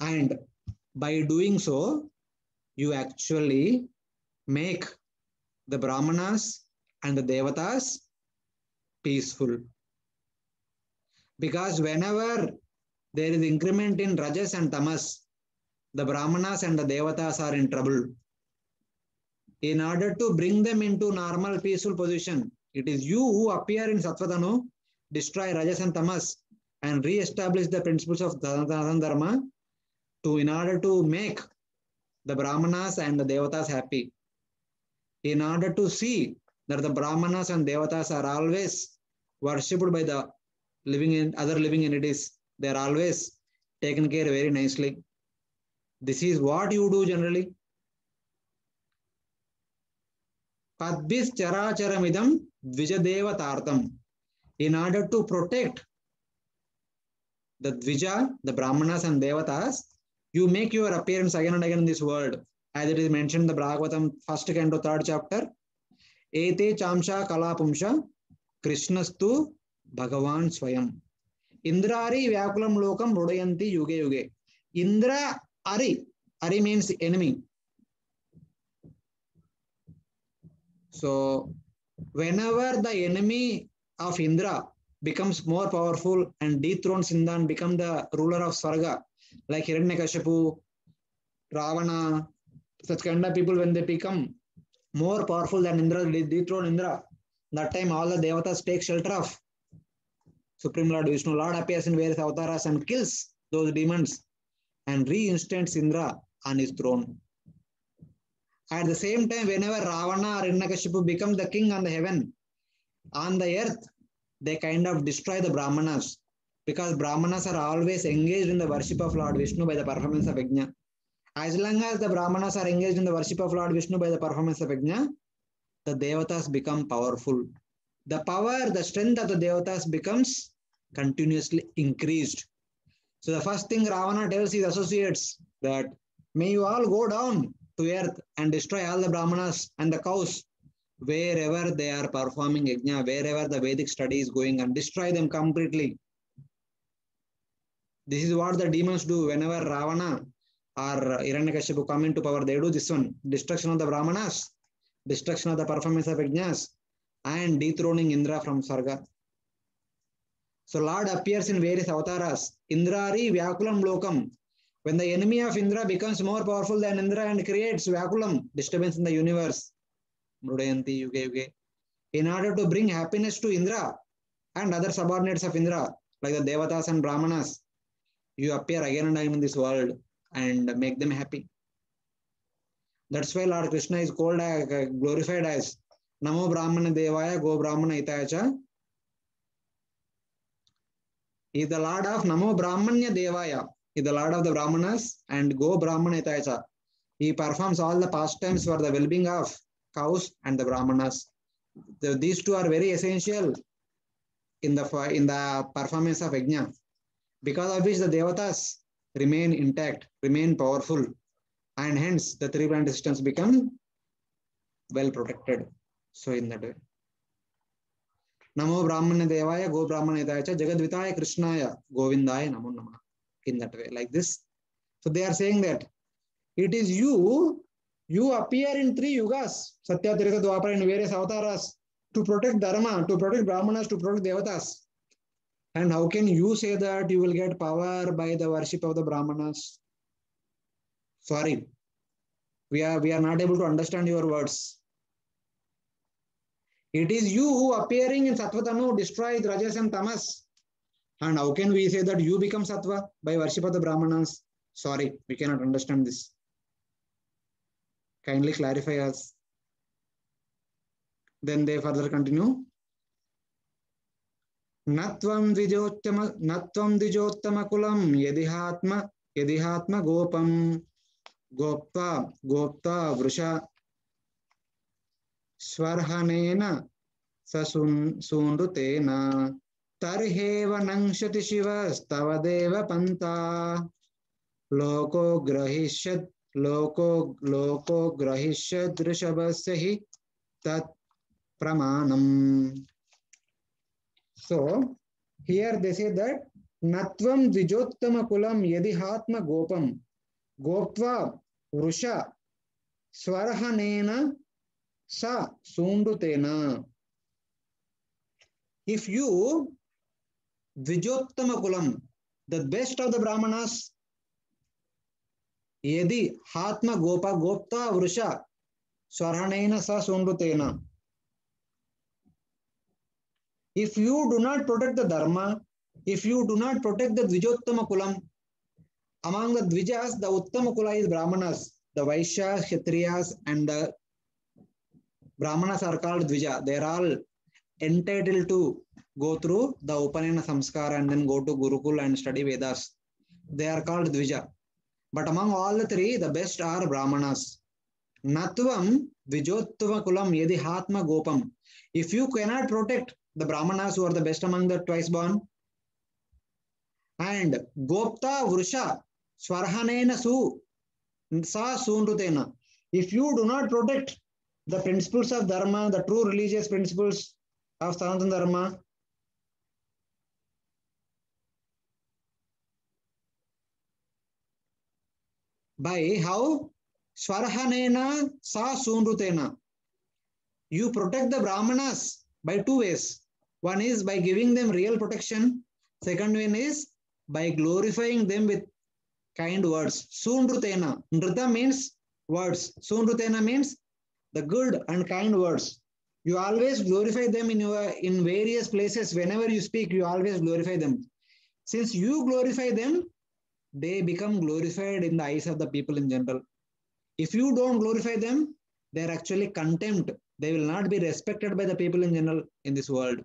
And by doing so, you actually make the Brahmanas and the Devatas peaceful. Because whenever there is increment in Rajas and Tamas, the Brahmanas and the Devatas are in trouble in order to bring them into normal peaceful position. It is you who appear in Satvatanu, destroy Rajas and Tamas, and re-establish the principles of Dharma to in order to make the Brahmanas and the Devatas happy. In order to see that the Brahmanas and Devatas are always worshipped by the living in other living entities. They are always taken care very nicely. This is what you do generally. Padbis characharamidam dvijadevatartam. In order to protect the Dvija, the Brahmanas and Devatas, you make your appearance again and again in this world. As it is mentioned in the Bhagavatam, first canto, third chapter. Ete chamsha kalapumsha krishnastu bhagavan swayam. Indrari vyakulam lokam rudayanti yuge yuge. Indra Ari. Ari means enemy. So whenever the enemy of Indra becomes more powerful and dethrones Indra and become the ruler of Swarga, like Hiranyakashipu, Ravana, such kind of people, when they become more powerful than Indra, dethrone Indra. That time all the devatas take shelter of Supreme Lord Vishnu. Lord appears in various avatars and kills those demons and reinstates Indra on his throne. At the same time, whenever Ravana or Hiranyakashipu become the king on the heaven, on the earth, they kind of destroy the Brahmanas because Brahmanas are always engaged in the worship of Lord Vishnu by the performance of Yajna. As long as the Brahmanas are engaged in the worship of Lord Vishnu by the performance of Yajna, the Devatas become powerful. The power, the strength of the Devatas becomes continuously increased. So the first thing Ravana tells his associates that may you all go down to earth and destroy all the Brahmanas and the cows wherever they are performing yajna, wherever the Vedic study is going and destroy them completely. This is what the demons do whenever Ravana or Hiranyakashipu come into power. They do this one, destruction of the Brahmanas, destruction of the performance of yajnas and dethroning Indra from Swarga. So Lord appears in various avatars. Indrari Vyakulam Lokam. When the enemy of Indra becomes more powerful than Indra and creates Vyakulam, disturbance in the universe, Yuge Yuge. In order to bring happiness to Indra and other subordinates of Indra, like the Devatas and Brahmanas, you appear again and again in this world and make them happy. That's why Lord Krishna is called, uh, glorified as Namo Brahmana Devaya Go Brahmana Itayacha. He is the Lord of Namo Brahmanya Devaya. He is the Lord of the Brahmanas and Go Brahmana Itayacha. He performs all the pastimes for the well-being of cows and the Brahmanas. The, these two are very essential in the in the performance of yajna, because of which the devatas remain intact, remain powerful, and hence the three planet systems become well protected. So in that way. Namo Brahmana Devaya, Go Brahmana Edaya, Jagadvitaya Krishnaya, Govindaya Namo Nama. In that way, like this. So they are saying that it is you, you appear in three yugas, Satya, Treta, Dwapara, in various avatars to protect Dharma, to protect Brahmanas, to protect Devatas. And how can you say that you will get power by the worship of the Brahmanas? Sorry, we are, we are not able to understand your words. It is you who appearing in Sattva destroy Rajas and Tamas. And how can we say that you become Sattva by worship of the Brahmanas? Sorry, we cannot understand this. Kindly clarify us. Then they further continue. Natvam Dijottama Natvam Dijottama Kulam Yadihatma Yadihatma Gopam Gopta Gopta Vrusha Swarhanena Sasunrutena Tarheva Nangshati Shivastava Panta Loko Grahishyat Loko Loko Grahishyat Rishabhasya hi Tat Pramanam. So here they say that Natvam Dijottama Kulam Yadihatma Gopam Goptva Vrusha Swarhanena Sa Sundutena. If you Vijottama Kulam, the best of the Brahmanas, Gopa Gopta Vrusha Swarhanena Sa Sundutena. If you do not protect the Dharma, If you do not protect the Dvijottama Kulam, among the Dvijas, the Uttama Kula is Brahmanas. The Vaishyas, Kshatriyas, and the Brahmanas are called Dvija. They are all entitled to go through the Upanayana Samskara and then go to Gurukul and study Vedas. They are called Dvija. But among all the three, the best are Brahmanas. Natvam Dvijottama Kulam Yedi Hatma Gopam. If you cannot protect the Brahmanas who are the best among the twice born, and Gopta Vrusha Swarhanena Su Sa Sunrutena. If you do not protect the principles of Dharma, the true religious principles of Sanatana Dharma, by how Swarhanena Sa Sunrutena. You protect the Brahmanas by two ways. One is by giving them real protection. Second one is by glorifying them with kind words. Sunrutena. Nrita means words. Sunrutena means the good and kind words. You always glorify them in your in various places. Whenever you speak, you always glorify them. Since you glorify them, they become glorified in the eyes of the people in general. If you don't glorify them, they're actually contempt. They will not be respected by the people in general in this world.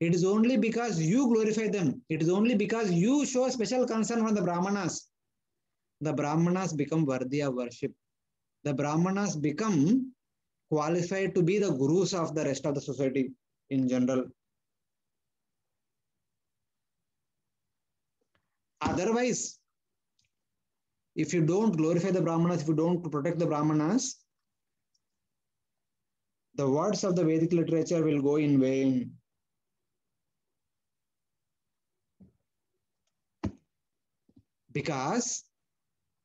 It is only because you glorify them. It is only because you show special concern for the Brahmanas. The Brahmanas become worthy of worship. The Brahmanas become qualified to be the gurus of the rest of the society in general. Otherwise, if you don't glorify the Brahmanas, if you don't protect the Brahmanas, the words of the Vedic literature will go in vain. Because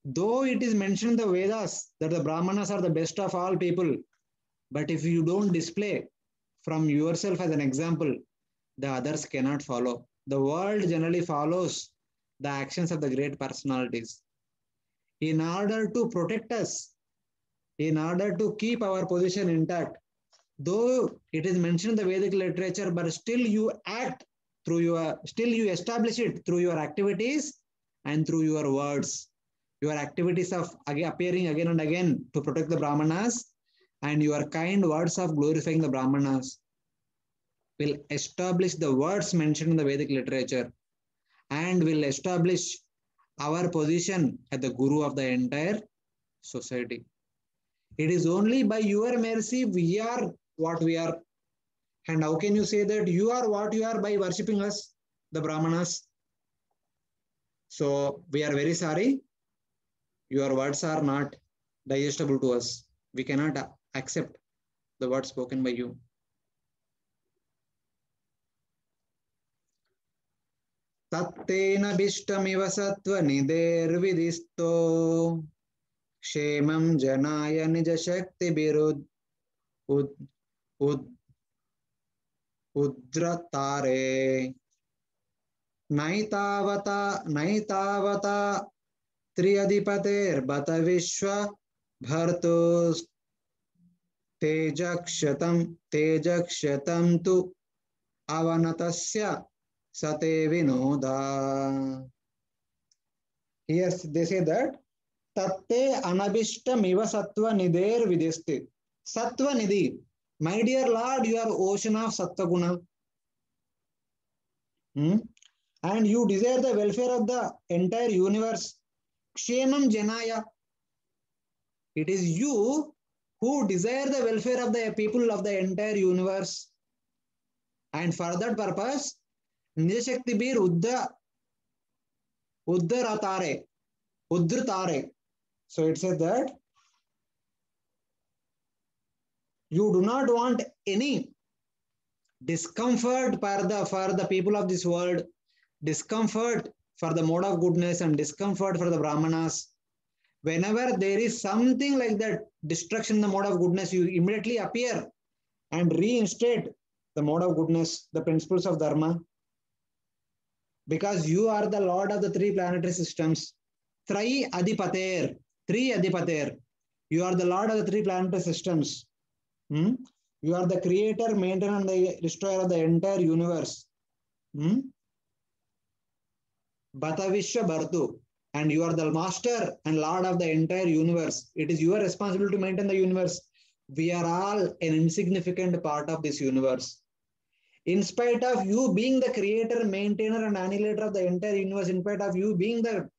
though it is mentioned in the Vedas that the Brahmanas are the best of all people, but if you don't display from yourself as an example, the others cannot follow. The world generally follows the actions of the great personalities. In order to protect us, in order to keep our position intact, though it is mentioned in the Vedic literature, but still you act through your, still you establish it through your activities and through your words. Your activities of appearing again and again to protect the Brahmanas and your kind words of glorifying the Brahmanas will establish the words mentioned in the Vedic literature and will establish our position as the guru of the entire society. It is only by your mercy we are what we are. And how can you say that you are what you are by worshipping us, the Brahmanas? So we are very sorry. Your words are not digestible to us. We cannot accept the words spoken by you. तत्तेन भीष्टमिव सत्त्वनिधेर्विदिस्तो क्षेमं जनाय निजशक्तिभिरुद् उद् उद्, उद्रतारे। नैतावता नैतावता त्र्यधिपतेर्बत विश्व भर्तुस्तेजक्षतं, तेजक्षतं तु अवनतस्य Sate vinoda. Yes, they say that tatte Anabishta Miva sattva nider videste. Sattva nidhi. My dear Lord, you are ocean of sattva guna. Hmm? And you desire the welfare of the entire universe. Kshenam janaya. It is you who desire the welfare of the people of the entire universe. And for that purpose, निजशक्ति Bir उद्ध उद्धरतारे उद्धृतारे so it says that you do not want any discomfort for the for the people of this world discomfort for the mode of goodness and discomfort for the brahmanas whenever there is something like that destruction in the mode of goodness you immediately appear and reinstate the mode of goodness the principles of dharma because you are the lord of the three planetary systems. Three Adipater, three Adipater. You are the lord of the three planetary systems. Hmm? You are the creator, maintainer, and the destroyer of the entire universe. Hmm? Batavishwa Bhartu, and you are the master and lord of the entire universe. It is your responsibility to maintain the universe. We are all an insignificant part of this universe. In spite of you being the creator, maintainer, and annihilator of the entire universe, in spite of you being the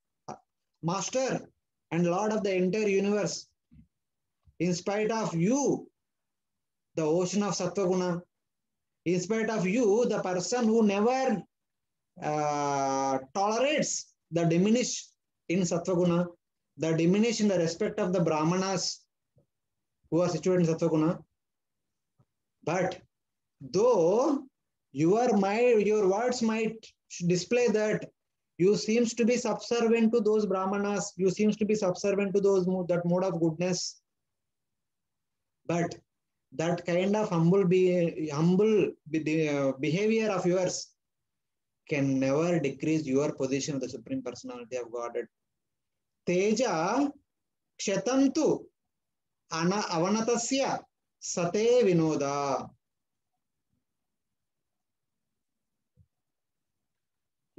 master and lord of the entire universe, in spite of you, the ocean of Sattva in spite of you, the person who never uh, tolerates the diminish in Sattva the diminish in the respect of the Brahmanas who are situated in Sattva But though your mind, your words might display that you seems to be subservient to those Brahmanas, you seems to be subservient to those that mode of goodness. But that kind of humble be humble uh, behavior of yours can never decrease your position of the supreme personality of godhead teja kshatantu ana avanatasya sate vinoda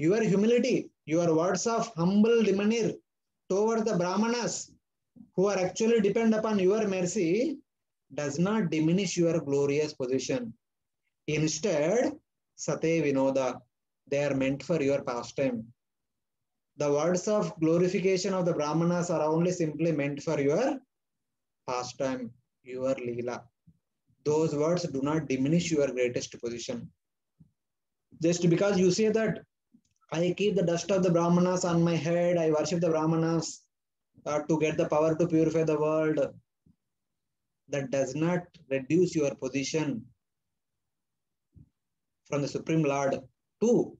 your humility your words of humble demeanor toward the brahmanas who are actually depend upon your mercy does not diminish your glorious position. Instead, Sate Vinoda, they are meant for your pastime. The words of glorification of the Brahmanas are only simply meant for your pastime, your Leela. Those words do not diminish your greatest position. Just because you say that I keep the dust of the Brahmanas on my head, I worship the Brahmanas uh, to get the power to purify the world, that does not reduce your position from the Supreme Lord to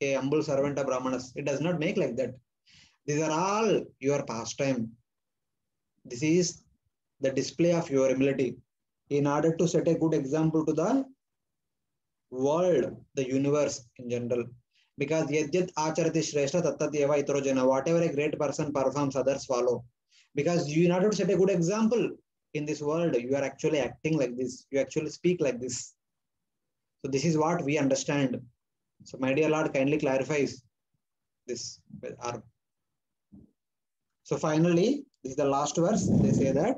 a humble servant of Brahmanas. It does not make like that. These are all your pastime. This is the display of your humility in order to set a good example to the world, the universe in general. Because yajat acharati shrestha tattatyeva itrojana, whatever a great person performs, others follow. Because you, order to set a good example, in this world, you are actually acting like this. You actually speak like this. So this is what we understand. So my dear Lord kindly clarifies this. So finally, this is the last verse. They say that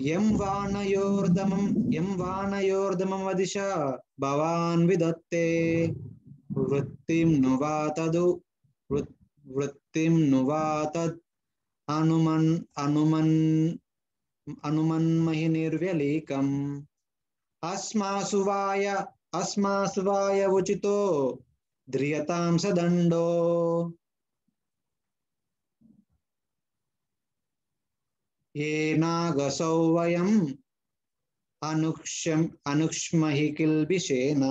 यं वानयोर्दमं यं वानयोर्दमं वदिश, भवान् विदत्ते। वृत्तिं नुवा तदु वृत्तिं नुवा तद् अनुमन् अनुमन् उचितो, ध्रियतां सदण्डो। येनागसौ वयम् अनुक्ष्यम् अनुक्ष्महि किल्बिषेण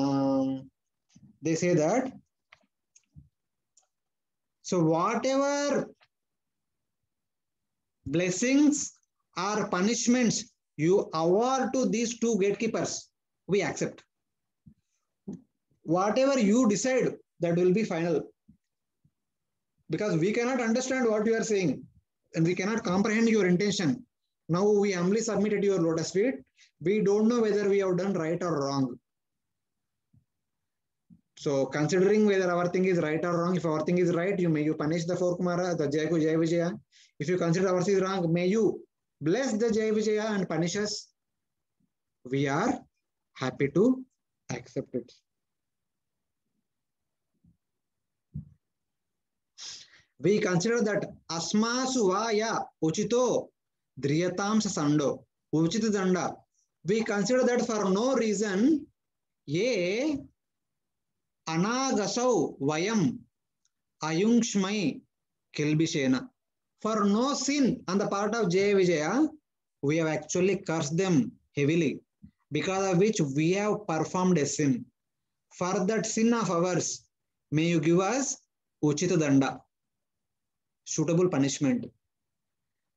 they say that so whatever blessings or punishments you award to these two gatekeepers, we accept. Whatever you decide, that will be final. Because we cannot understand what you are saying and we cannot comprehend your intention. Now we humbly submitted your lotus feet. We don't know whether we have done right or wrong. So considering whether our thing is right or wrong, if our thing is right, you may you punish the four Kumara, the Jayaku Jaya Vijaya. If you consider ours is wrong, may you bless the Jaya Vijaya and punish us. We are happy to accept it. We consider that asma suvaya uchito driyatam sando uchita danda. We consider that for no reason, ye anagasau vayam ayungshmai kilbishena. For no sin on the part of Jaya Vijaya, we have actually cursed them heavily, because of which we have performed a sin. For that sin of ours, may you give us Uchita Danda, suitable punishment.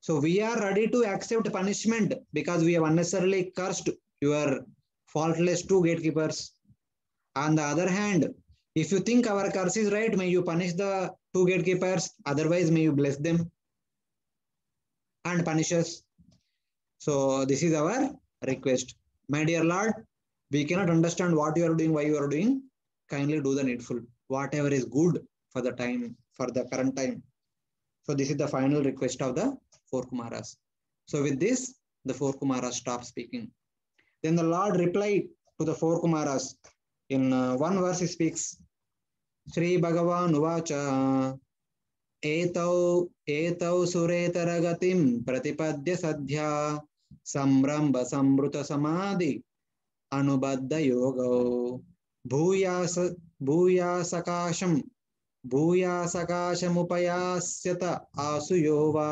So we are ready to accept punishment because we have unnecessarily cursed your faultless two gatekeepers. On the other hand, if you think our curse is right, may you punish the two gatekeepers. Otherwise, may you bless them and punish us. So this is our request. My dear Lord, we cannot understand what you are doing, why you are doing. Kindly do the needful. whatever is good for the time, for the current time. So this is the final request of the four Kumaras. So with this, the four Kumaras stop speaking. Then the Lord replied to the four Kumaras. In uh, one verse he speaks, Sri Bhagavan Uvacha Etau Etau Suretharagatim Pratipadya Sadhya Samramba Samruta Samadhi Anubadda Yoga Bhuyasa Bhuyasakasham भूयासकाशमुपयास्यत आसुयो वा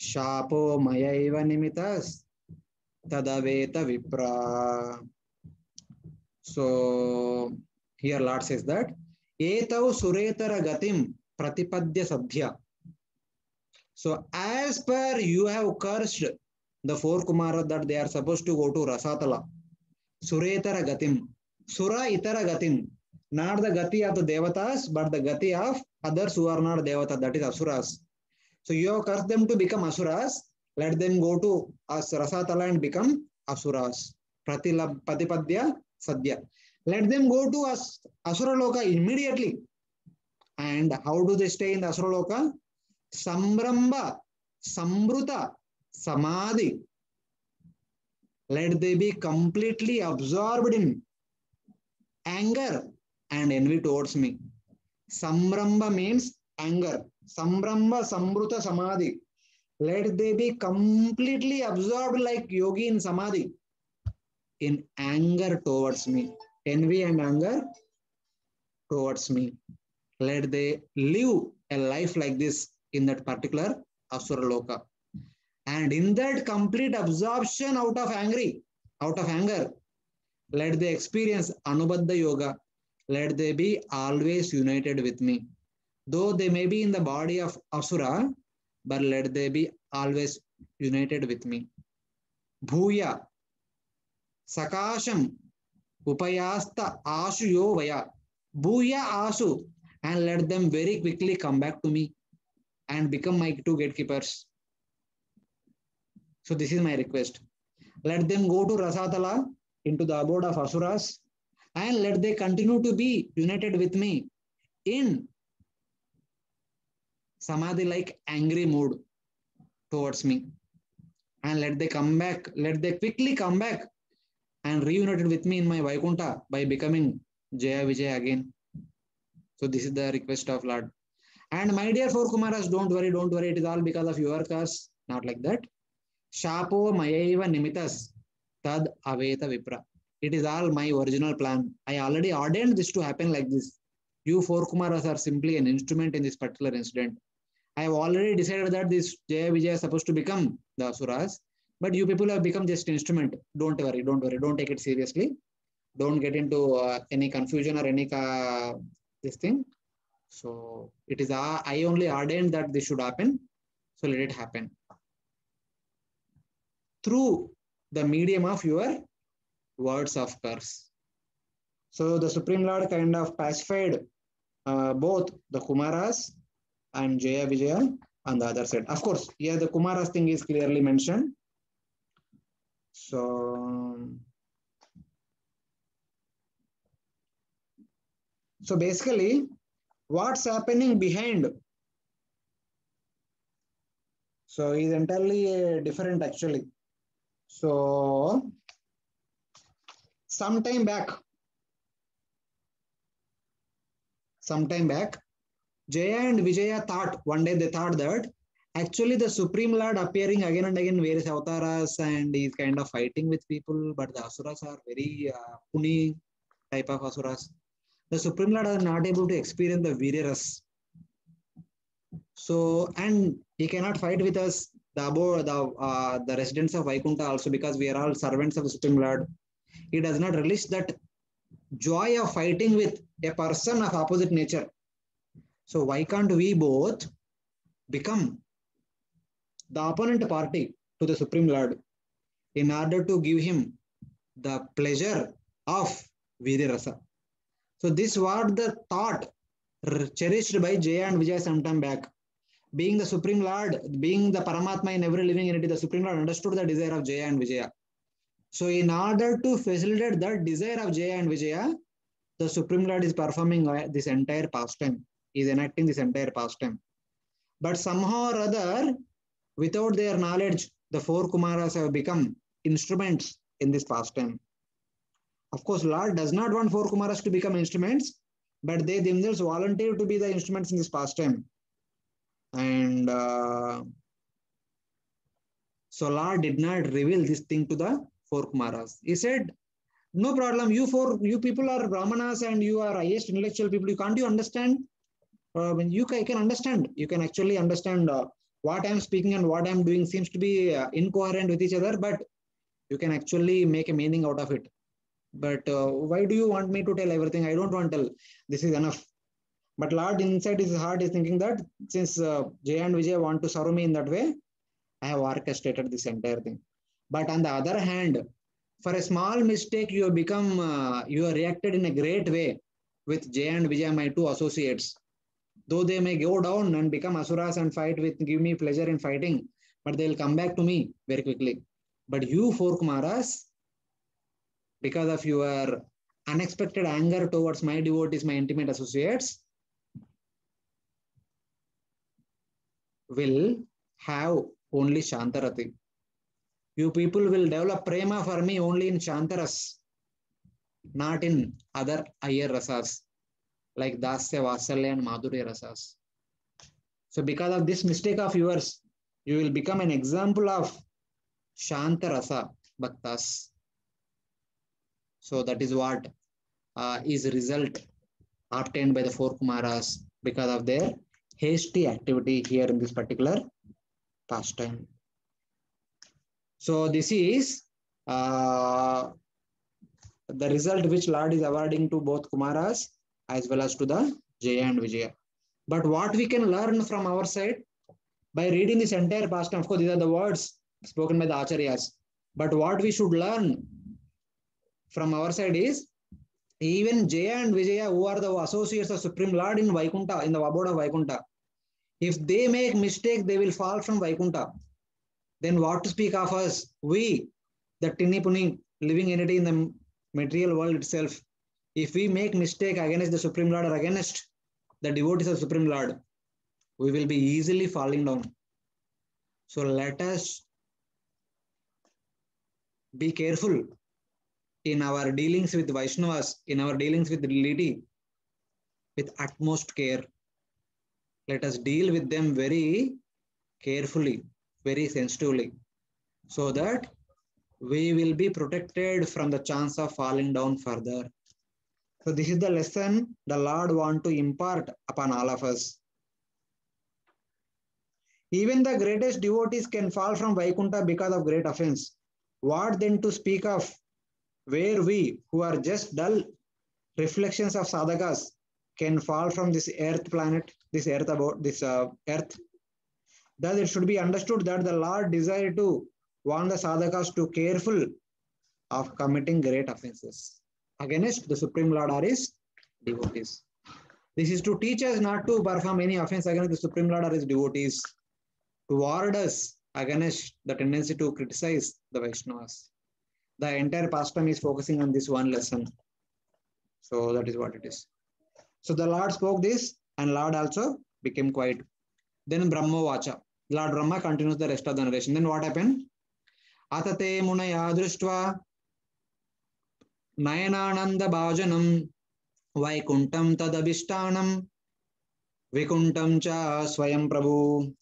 शापो मयैव निमितस् तदवेत vipra. So here Lord says that etau suretara gatim pratipadya sadhya. So as per you have cursed the four Kumara that they are supposed to go to Rasatala. Suretara gatim. Sura itara gatim. Not the gati of the devatas, but the gati of others who are not devata, that is asuras. So you have cursed them to become asuras. Let them go to as Rasatala and become asuras. Pratilab, patipadya sadhya. Let them go to as asura loka immediately. And how do they stay in the asura loka? Sambramba, Sambruta, Samadhi. Let they be completely absorbed in anger and envy towards me. Sambramba means anger. Sambramba, Sambruta, Samadhi. Let they be completely absorbed like yogi in Samadhi in anger towards me. Envy and anger towards me. Let they live a life like this in that particular Asura Loka. And in that complete absorption out of angry, out of anger, let they experience Anubadha Yoga. Let they be always united with me. Though they may be in the body of Asura, but let they be always united with me. Bhuya, Sakasham, Upayasta, Ashu Yovaya, Bhuya Asu, and let them very quickly come back to me and become my two gatekeepers. So this is my request. Let them go to Rasatala into the abode of Asuras and let they continue to be united with me in Samadhi like angry mood towards me. And let they come back, let they quickly come back and reunited with me in my Vaikunta by becoming Jaya Vijay again. So this is the request of Lord. And my dear four Kumaras, don't worry, don't worry. It is all because of your curse. Not like that. Shapo Mayaiva Nimitas Tad Aveta Vipra. It is all my original plan. I already ordained this to happen like this. You four Kumaras are simply an instrument in this particular incident. I have already decided that this Jaya Vijay is supposed to become the Asuras, but you people have become just instrument. Don't worry, don't worry, don't take it seriously. Don't get into uh, any confusion or any uh, this thing. So it is uh, I only ordained that this should happen. So let it happen through the medium of your words of curse. So the Supreme Lord kind of pacified uh, both the Kumaras and Jaya Vijaya on the other side. Of course, here the Kumaras thing is clearly mentioned. So, so basically, what's happening behind? So is entirely different actually. So sometime back, some time back, Jaya and Vijaya thought, one day they thought that actually the Supreme Lord appearing again and again various avatars and he's kind of fighting with people, but the Asuras are very uh, type of Asuras. The Supreme Lord are not able to experience the Viryaras. So, and he cannot fight with us, the above, the, uh, the residents of Vaikunta also, because we are all servants of the Supreme Lord. He does not relish that joy of fighting with a person of opposite nature. So why can't we both become the opponent party to the Supreme Lord in order to give him the pleasure of Virya So this was the thought cherished by Jaya and Vijay sometime back. Being the Supreme Lord, being the Paramatma in every living entity, the Supreme Lord understood the desire of Jaya and Vijaya. So in order to facilitate the desire of Jaya and Vijaya, the Supreme Lord is performing uh, this entire pastime, He is enacting this entire pastime. But somehow or other, without their knowledge, the four Kumaras have become instruments in this pastime. Of course, Lord does not want four Kumaras to become instruments, but they themselves volunteer to be the instruments in this pastime. And uh, so Lord did not reveal this thing to the four Kumaras. He said, no problem, you four, you people are Brahmanas and you are highest intellectual people. You can't you understand? Uh, you can, can understand, you can actually understand uh, what I'm speaking and what I'm doing seems to be uh, incoherent with each other, but you can actually make a meaning out of it. But uh, why do you want me to tell everything? I don't want to tell. This is enough. But Lord inside his heart is thinking that since uh, Jay and Vijay want to serve me in that way, I have orchestrated this entire thing. But on the other hand, for a small mistake, you have become, uh, you have reacted in a great way with Jay and Vijay, my two associates. Though they may go down and become asuras and fight with, give me pleasure in fighting, but they will come back to me very quickly. But you four Kumaras, because of your unexpected anger towards my devotees, my intimate associates, will have only Shantarati. You people will develop prema for me only in Shantaras, not in other higher rasas like Dasya, Vatsalya, and Madhurya rasas. So because of this mistake of yours, you will become an example of Shantarasa Bhaktas. So that is what uh, is result obtained by the four Kumaras because of their hasty activity here in this particular pastime. So this is uh, the result which Lord is awarding to both Kumaras as well as to the Jaya and Vijaya. But what we can learn from our side by reading this entire pastime, of course, these are the words spoken by the Acharyas. But what we should learn from our side is even Jaya and Vijaya, who are the associates of Supreme Lord in Vaikunta, in the abode of Vaikunta, if they make mistake, they will fall from Vaikunta. Then what to speak of us? We, the tinny punny living entity in the material world itself, if we make mistake against the Supreme Lord or against the devotees of Supreme Lord, we will be easily falling down. So let us be careful in our dealings with Vaishnavas, in our dealings with deity, with utmost care. Let us deal with them very carefully, very sensitively, so that we will be protected from the chance of falling down further. So this is the lesson the Lord want to impart upon all of us. Even the greatest devotees can fall from Vaikunta because of great offense. What then to speak of where we, who are just dull reflections of sadhakas, can fall from this earth planet, this earth about this uh, earth. Thus, it should be understood that the Lord desired to warn the sadhakas to careful of committing great offenses against the Supreme Lord or his devotees. This is to teach us not to perform any offense against the Supreme Lord or his devotees, to ward us against the tendency to criticize the Vaishnavas. The entire pastime is focusing on this one lesson. So that is what it is. So the Lord spoke this, and Lord also became quiet. Then Brahma Vacha. Lord Brahma continues the rest of the narration. Then what happened? Atate munaya drishtva nayanananda bhajanam vaikuntam tadabhishtanam vikuntam cha swayam prabhu.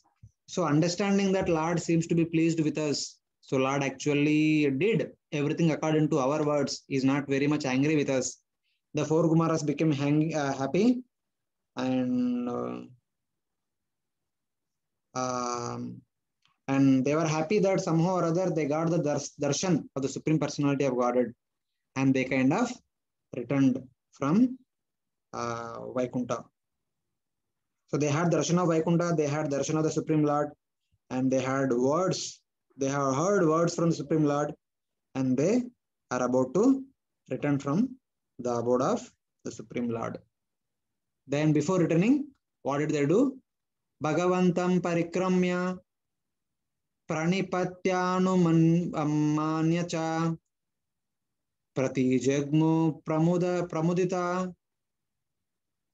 So understanding that Lord seems to be pleased with us. So Lord actually did everything according to our words. Is not very much angry with us. The four Kumaras became hang, uh, happy and uh, um, and they were happy that somehow or other they got the darshan of the supreme personality of godhead and they kind of returned from uh, Vaikunta. So they had darshan of Vaikunta, they had darshan of the Supreme Lord, and they had words. They have heard words from the Supreme Lord, and they are about to return from the abode of the Supreme Lord. Then before returning, what did they do? Bhagavantam parikramya pranipatyanumanya cha Prati Jagmu Pramuda Pramudita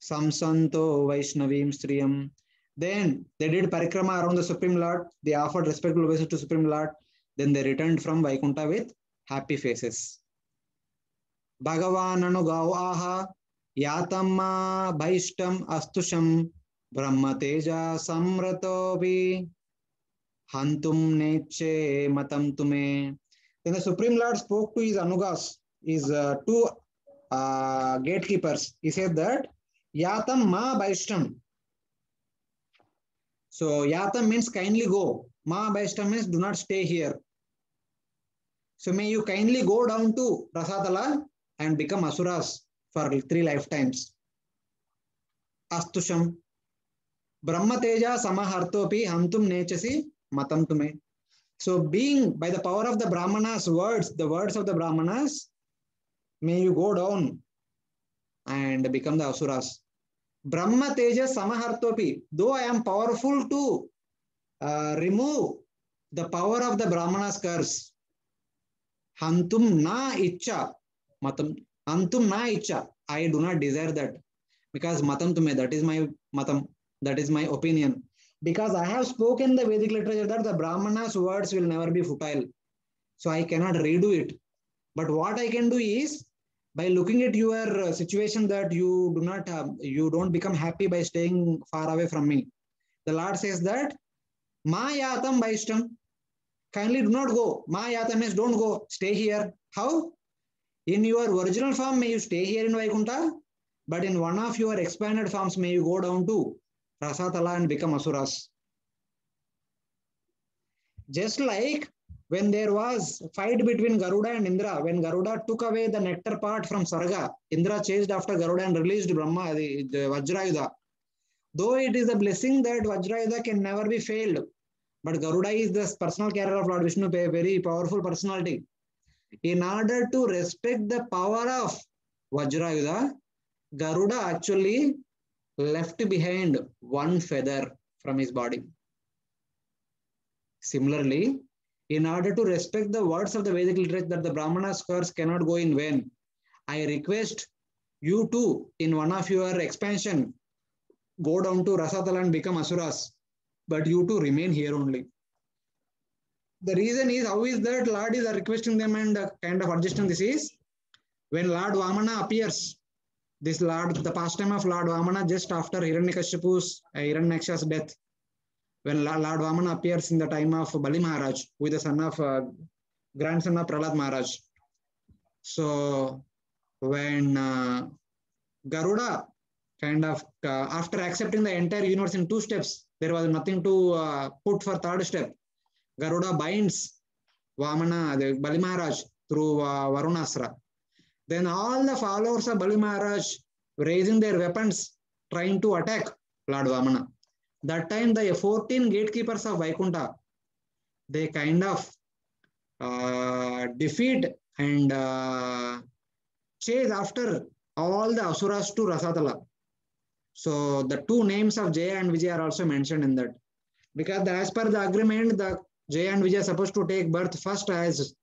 Samsanto Vaishnavim Striyam. Then they did parikrama around the Supreme Lord. They offered respectful obeisance to Supreme Lord. Then they returned from Vaikuntha with happy faces. Bhagavananu Gavaha Yatamma Bhaishtam Teja Samratovi Hantum Neche Matam Tume. Then the Supreme Lord spoke to his Anugas, his uh, two uh, gatekeepers. He said that Yatam Ma Bhaishtam. So Yatam means kindly go. Ma Bhaishtam means do not stay here. So may you kindly go down to Rasatala and become Asuras for three lifetimes. Astusham. ब्रह्म तेज समहर्तोपि हंतुम ने मत तुमे so being by the power of the brahmana words the words of the brahmana may you go down and become the asuras ब्रह्म तेज समहर्तोपि though I am powerful to remove the power of the brahmana curse हंतुम ना इच्छा मतम हंतुम ना इच्छा I do not desire that because मतम तुमे that is my मतम That is my opinion. Because I have spoken the Vedic literature that the Brahmanas words will never be futile. So I cannot redo it. But what I can do is by looking at your uh, situation that you do not have, you don't become happy by staying far away from me. The Lord says that Ma yatam vaishtam. Kindly do not go. Ma yatam means don't go. Stay here. How? In your original form, may you stay here in Vaikuntha, but in one of your expanded forms, may you go down to Rasatala and become Asuras. Just like when there was fight between Garuda and Indra, when Garuda took away the nectar part from Swarga, Indra chased after Garuda and released Brahma, the, the. Though it is a blessing that Vajrayudha can never be failed, but Garuda is the personal carrier of Lord Vishnu, a very powerful personality. In order to respect the power of Vajrayudha, Garuda actually left behind one feather from his body. Similarly, in order to respect the words of the Vedic literature that the Brahmana's curse cannot go in vain, I request you to, in one of your expansion, go down to Rasatala and become Asuras, but you to remain here only. The reason is, how is that Lord is requesting them and kind of adjusting this is, when Lord Vamana appears, this Lord, the pastime of Lord Vamana just after Hiranyakashipu's, uh, Hiranyaksha's death, when Lord Vamana appears in the time of Bali Maharaj, who is the son of, uh, grandson of Prahlad Maharaj. So when uh, Garuda kind of, uh, after accepting the entire universe in two steps, there was nothing to uh, put for third step. Garuda binds Vamana, the Bali Maharaj through uh, Varunasra. Then all the followers of Bali Maharaj raising their weapons, trying to attack Lord Vamana. That time, the 14 gatekeepers of Vaikuntha, they kind of uh, defeat and uh, chase after all the Asuras to Rasatala. So the two names of Jaya and Vijay are also mentioned in that. Because as per the agreement, the Jaya and Vijay are supposed to take birth first as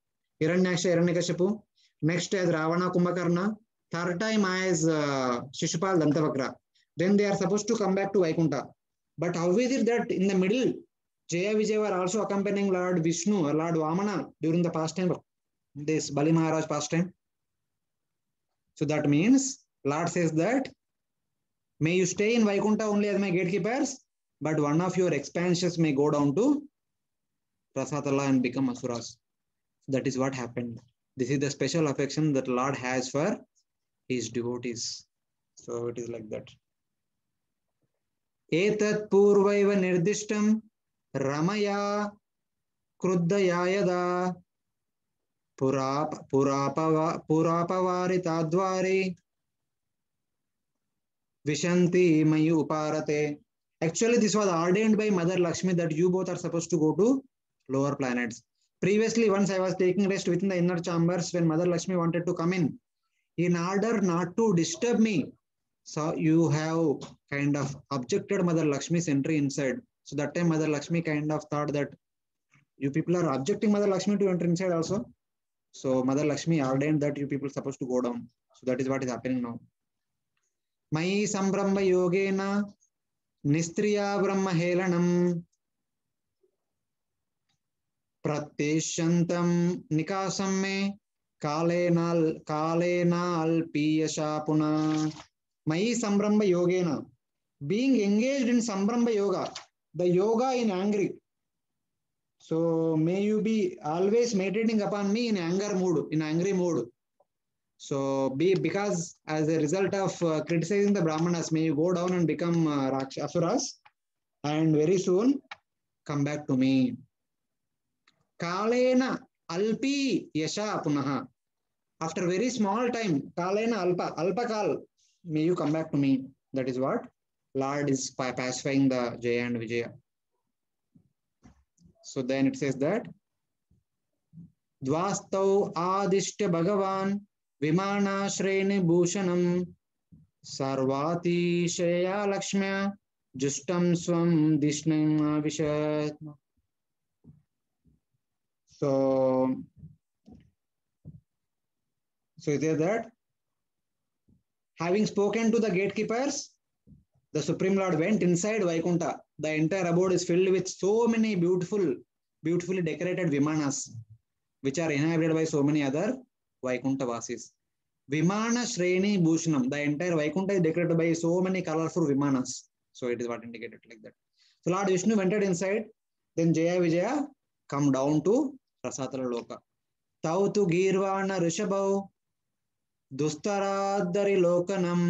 Hiranyaksha, Hiranyakashipu, next is Ravana, Kumbhakarna, third time as uh, Shishupal, Dantavakra. Then they are supposed to come back to Vaikunta. But how is it that in the middle, Jaya Vijay were also accompanying Lord Vishnu or Lord Vamana during the pastime this Bali Maharaj pastime? So that means Lord says that may you stay in Vaikunta only as my gatekeepers, but one of your expansions may go down to Rasatala and become Asuras. That is what happened. This is the special affection that Lord has for his devotees. So it is like that. एतत् पूर्वैव निर्दिष्टं रमया क्रुद्धया यदा पुराप पुरापवा पुरापवारिताद्वारे विशन्ति मयि उपारते Actually, this was ordained by Mother Lakshmi that you both are supposed to go to lower planets. Previously, once I was taking rest within the inner chambers when Mother Lakshmi wanted to come in, in order not to disturb me, so you have kind of objected Mother Lakshmi's entry inside. So that time Mother Lakshmi kind of thought that you people are objecting Mother Lakshmi to enter inside also. So Mother Lakshmi ordained that you people supposed to go down. So that is what is happening now. Mai Sambrahma Yogena Nistriya Brahma Helanam Pratyeshantam Nikasam Me Kalena Kalena Alpiyasha Puna Mai Sambrahma Yogena being engaged in Sambrahma Yoga, the yoga in angry. So may you be always meditating upon me in anger mood, in angry mood. So be because as a result of uh, criticizing the Brahmanas, may you go down and become uh, Raksh- Asuras and very soon come back to me. Punaha. After very small time, Kalena Alpa, Alpa Kal, may you come back to me. That is what Lord is pa- pacifying the Jaya and Vijaya. So then it says that Dvastau Adishta Bhagavan Vimana Shreni Bhushanam Sarvati Shreya Lakshmya Justam Swam Dishnam Vishat. So, so it says that having spoken to the gatekeepers, the Supreme Lord went inside Vaikunta. The entire abode is filled with so many beautiful, beautifully decorated Vimanas, which are inhabited by so many other Vaikunta Vasis. Vimana Shreni Bhushanam. The entire Vaikunta is decorated by so many colorful Vimanas. So it is what indicated like that. So Lord Vishnu entered inside. Then Jaya Vijaya come down to రసాతలలోక తౌతు గీర్వాణ ఋషభౌ దుస్తరాద్దరి లోకనం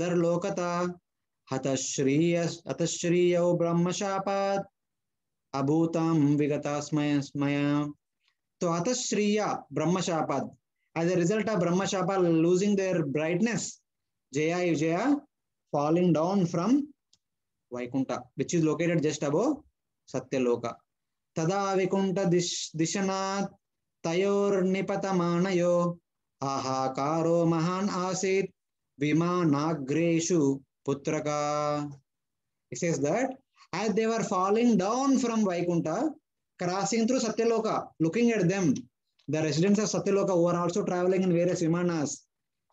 దర్లోకత హతశ్రీయ హతశ్రీయౌ బ్రహ్మశాపాత్ అభూతాం విగతాస్మయ స్మయ సో హతశ్రీయ బ్రహ్మశాపాత్ as a result of brahmashapa losing their brightness jaya vijaya falling down from vaikunta which is located just above satya loka vikunta dish, dishanat tayor nipatamanayo ahakaro mahan asit vimanagreshu Putraka. It says that as they were falling down from Vaikunta, crossing through Satyaloka, looking at them, the residents of Satyaloka who are also traveling in various Vimanas,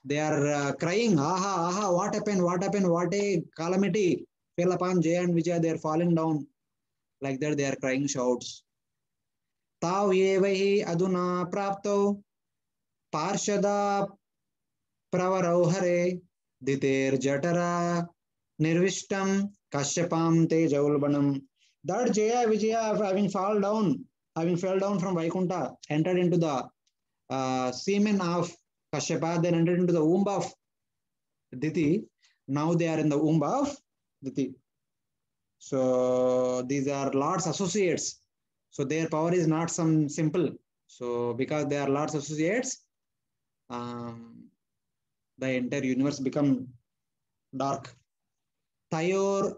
they are uh, crying, aha, aha, what happened, what happened, what a calamity fell upon Jaya and Vijaya, they are falling down. Like that, they are crying shouts. Yevahi aduna prapto parshada pravarau hare Diter Jatara Nirvishtam Kashyapam Tejaulbanam. That Jaya Vijaya having fallen down, having fell down from Vaikunta, entered into the uh, semen of Kashyapa, then entered into the womb of Diti. Now they are in the womb of Diti. So these are Lord's associates. So their power is not some simple. So because they are Lord's associates, um, the entire universe become dark. Tayor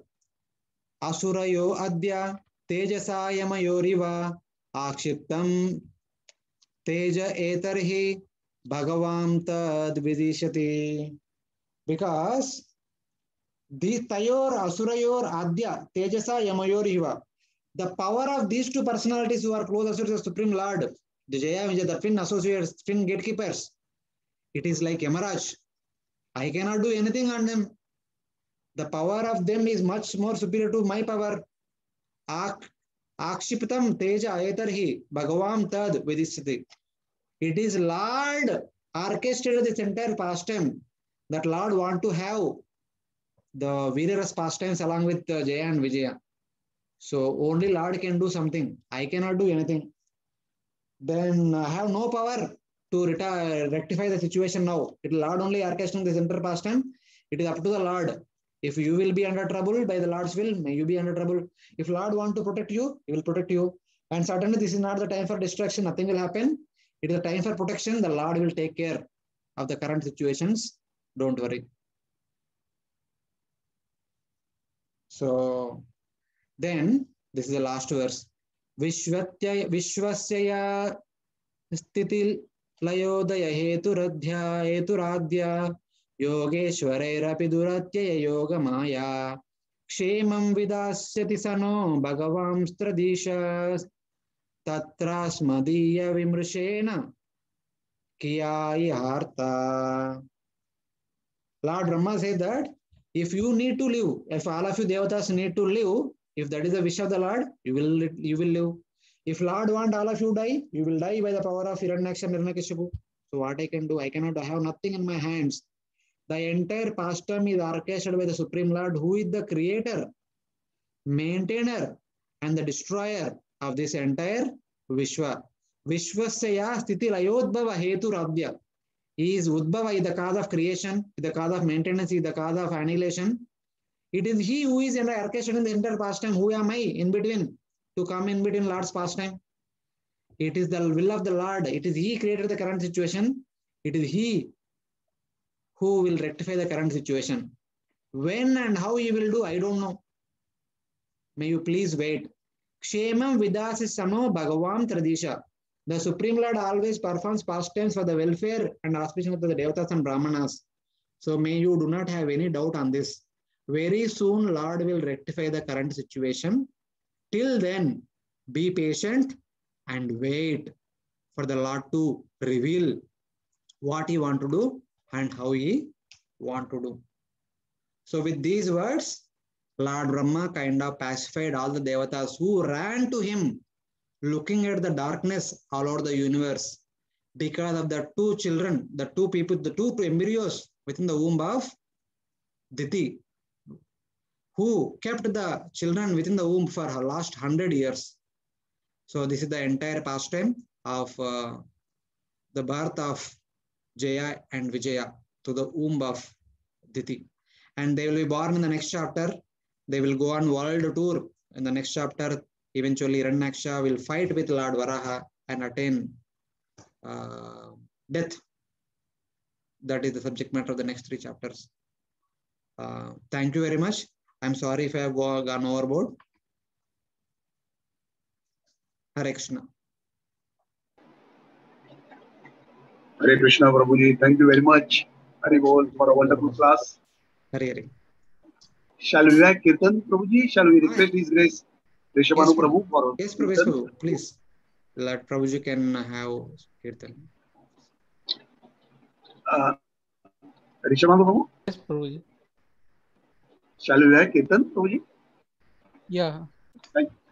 asurayo adya tejasayamayor'iva akshiptam teja etarhi bhagavam tad. Because the tayor asurayor adya tejasa yamayoriva the power of these two personalities who are close to the Supreme Lord, the Jaya Vijaya, the twin associates, twin gatekeepers, it is like Yamaraj. I cannot do anything on them. The power of them is much more superior to my power. Ak, akshipitam teja etarhi bhagavam tad vidishyati. It is Lord orchestrated this entire pastime that Lord want to have the various pastimes along with uh, Jaya and Vijaya. So only Lord can do something. I cannot do anything. Then I have no power to rectify the situation now. It will Lord only orchestrating this entire pastime. It is up to the Lord. If you will be under trouble by the Lord's will, may you be under trouble. If Lord want to protect you, He will protect you. And certainly this is not the time for distraction. Nothing will happen. It is a time for protection. The Lord will take care of the current situations. Don't worry. So then this is the last verse. Vishvatya Vishvasya Stiti Layodaya Heturadhya Heturadhya Yogeshwarerapi Duratyaya Yoga Maya Kshemam Vidasyati Sano Bhagavam Stradisha Tatrasmadiya Vimrishena Kiyai Harta. Lord Brahma said that if you need to live, if all of you devatas need to live, if that is the wish of the Lord, you will you will live. If Lord want all of you die, you will die by the power of Hiranyaksha and Hiranyakashipu. So what I can do, I cannot I have nothing in my hands. The entire pastime is orchestrated by the Supreme Lord, who is the creator, maintainer, and the destroyer of this entire Vishwa. Vishwasya Sthiti Layodbhava Hetu Radhya. Is Udbhava is the cause of creation, the cause of maintenance, is the cause of annihilation. It is he who is in the orchestration in the entire pastime. Who am I in between to come in between Lord's pastime? It is the will of the Lord. It is he created the current situation. It is he who will rectify the current situation. When and how he will do, I don't know. May you please wait. Kshemam vidasi samo bhagavam tradisha. The Supreme Lord always performs pastimes for the welfare and auspiciation of the Devatas and Brahmanas. So may you do not have any doubt on this. Very soon, Lord will rectify the current situation. Till then, be patient and wait for the Lord to reveal what he want to do and how he want to do. So with these words, Lord Brahma kind of pacified all the devatas who ran to him looking at the darkness all over the universe because of the two children, the two people, the two embryos within the womb of Diti, who kept the children within the womb for her last hundred years. So this is the entire pastime of uh, the birth of Jaya and Vijaya to the womb of Diti. And they will be born in the next chapter. They will go on world tour. In the next chapter, eventually Hiranyaksha will fight with Lord Varaha and attain uh, death. That is the subject matter of the next three chapters. Uh, thank you very much. I'm sorry if I have gone overboard. Hare Krishna. Hare Krishna Prabhuji, thank you very much. Hare Bol for a wonderful class. Hare Hare. Shall we have Kirtan Prabhuji? Shall we request His Grace Rishabhanu Yes, Prabhu for Yes, yes, Prabhu, please. Let Prabhuji can have Kirtan. uh, Rishabhanu Prabhu? Yes, Prabhuji. Shall we have Kirtan Prabhuji? Yeah. Thank you.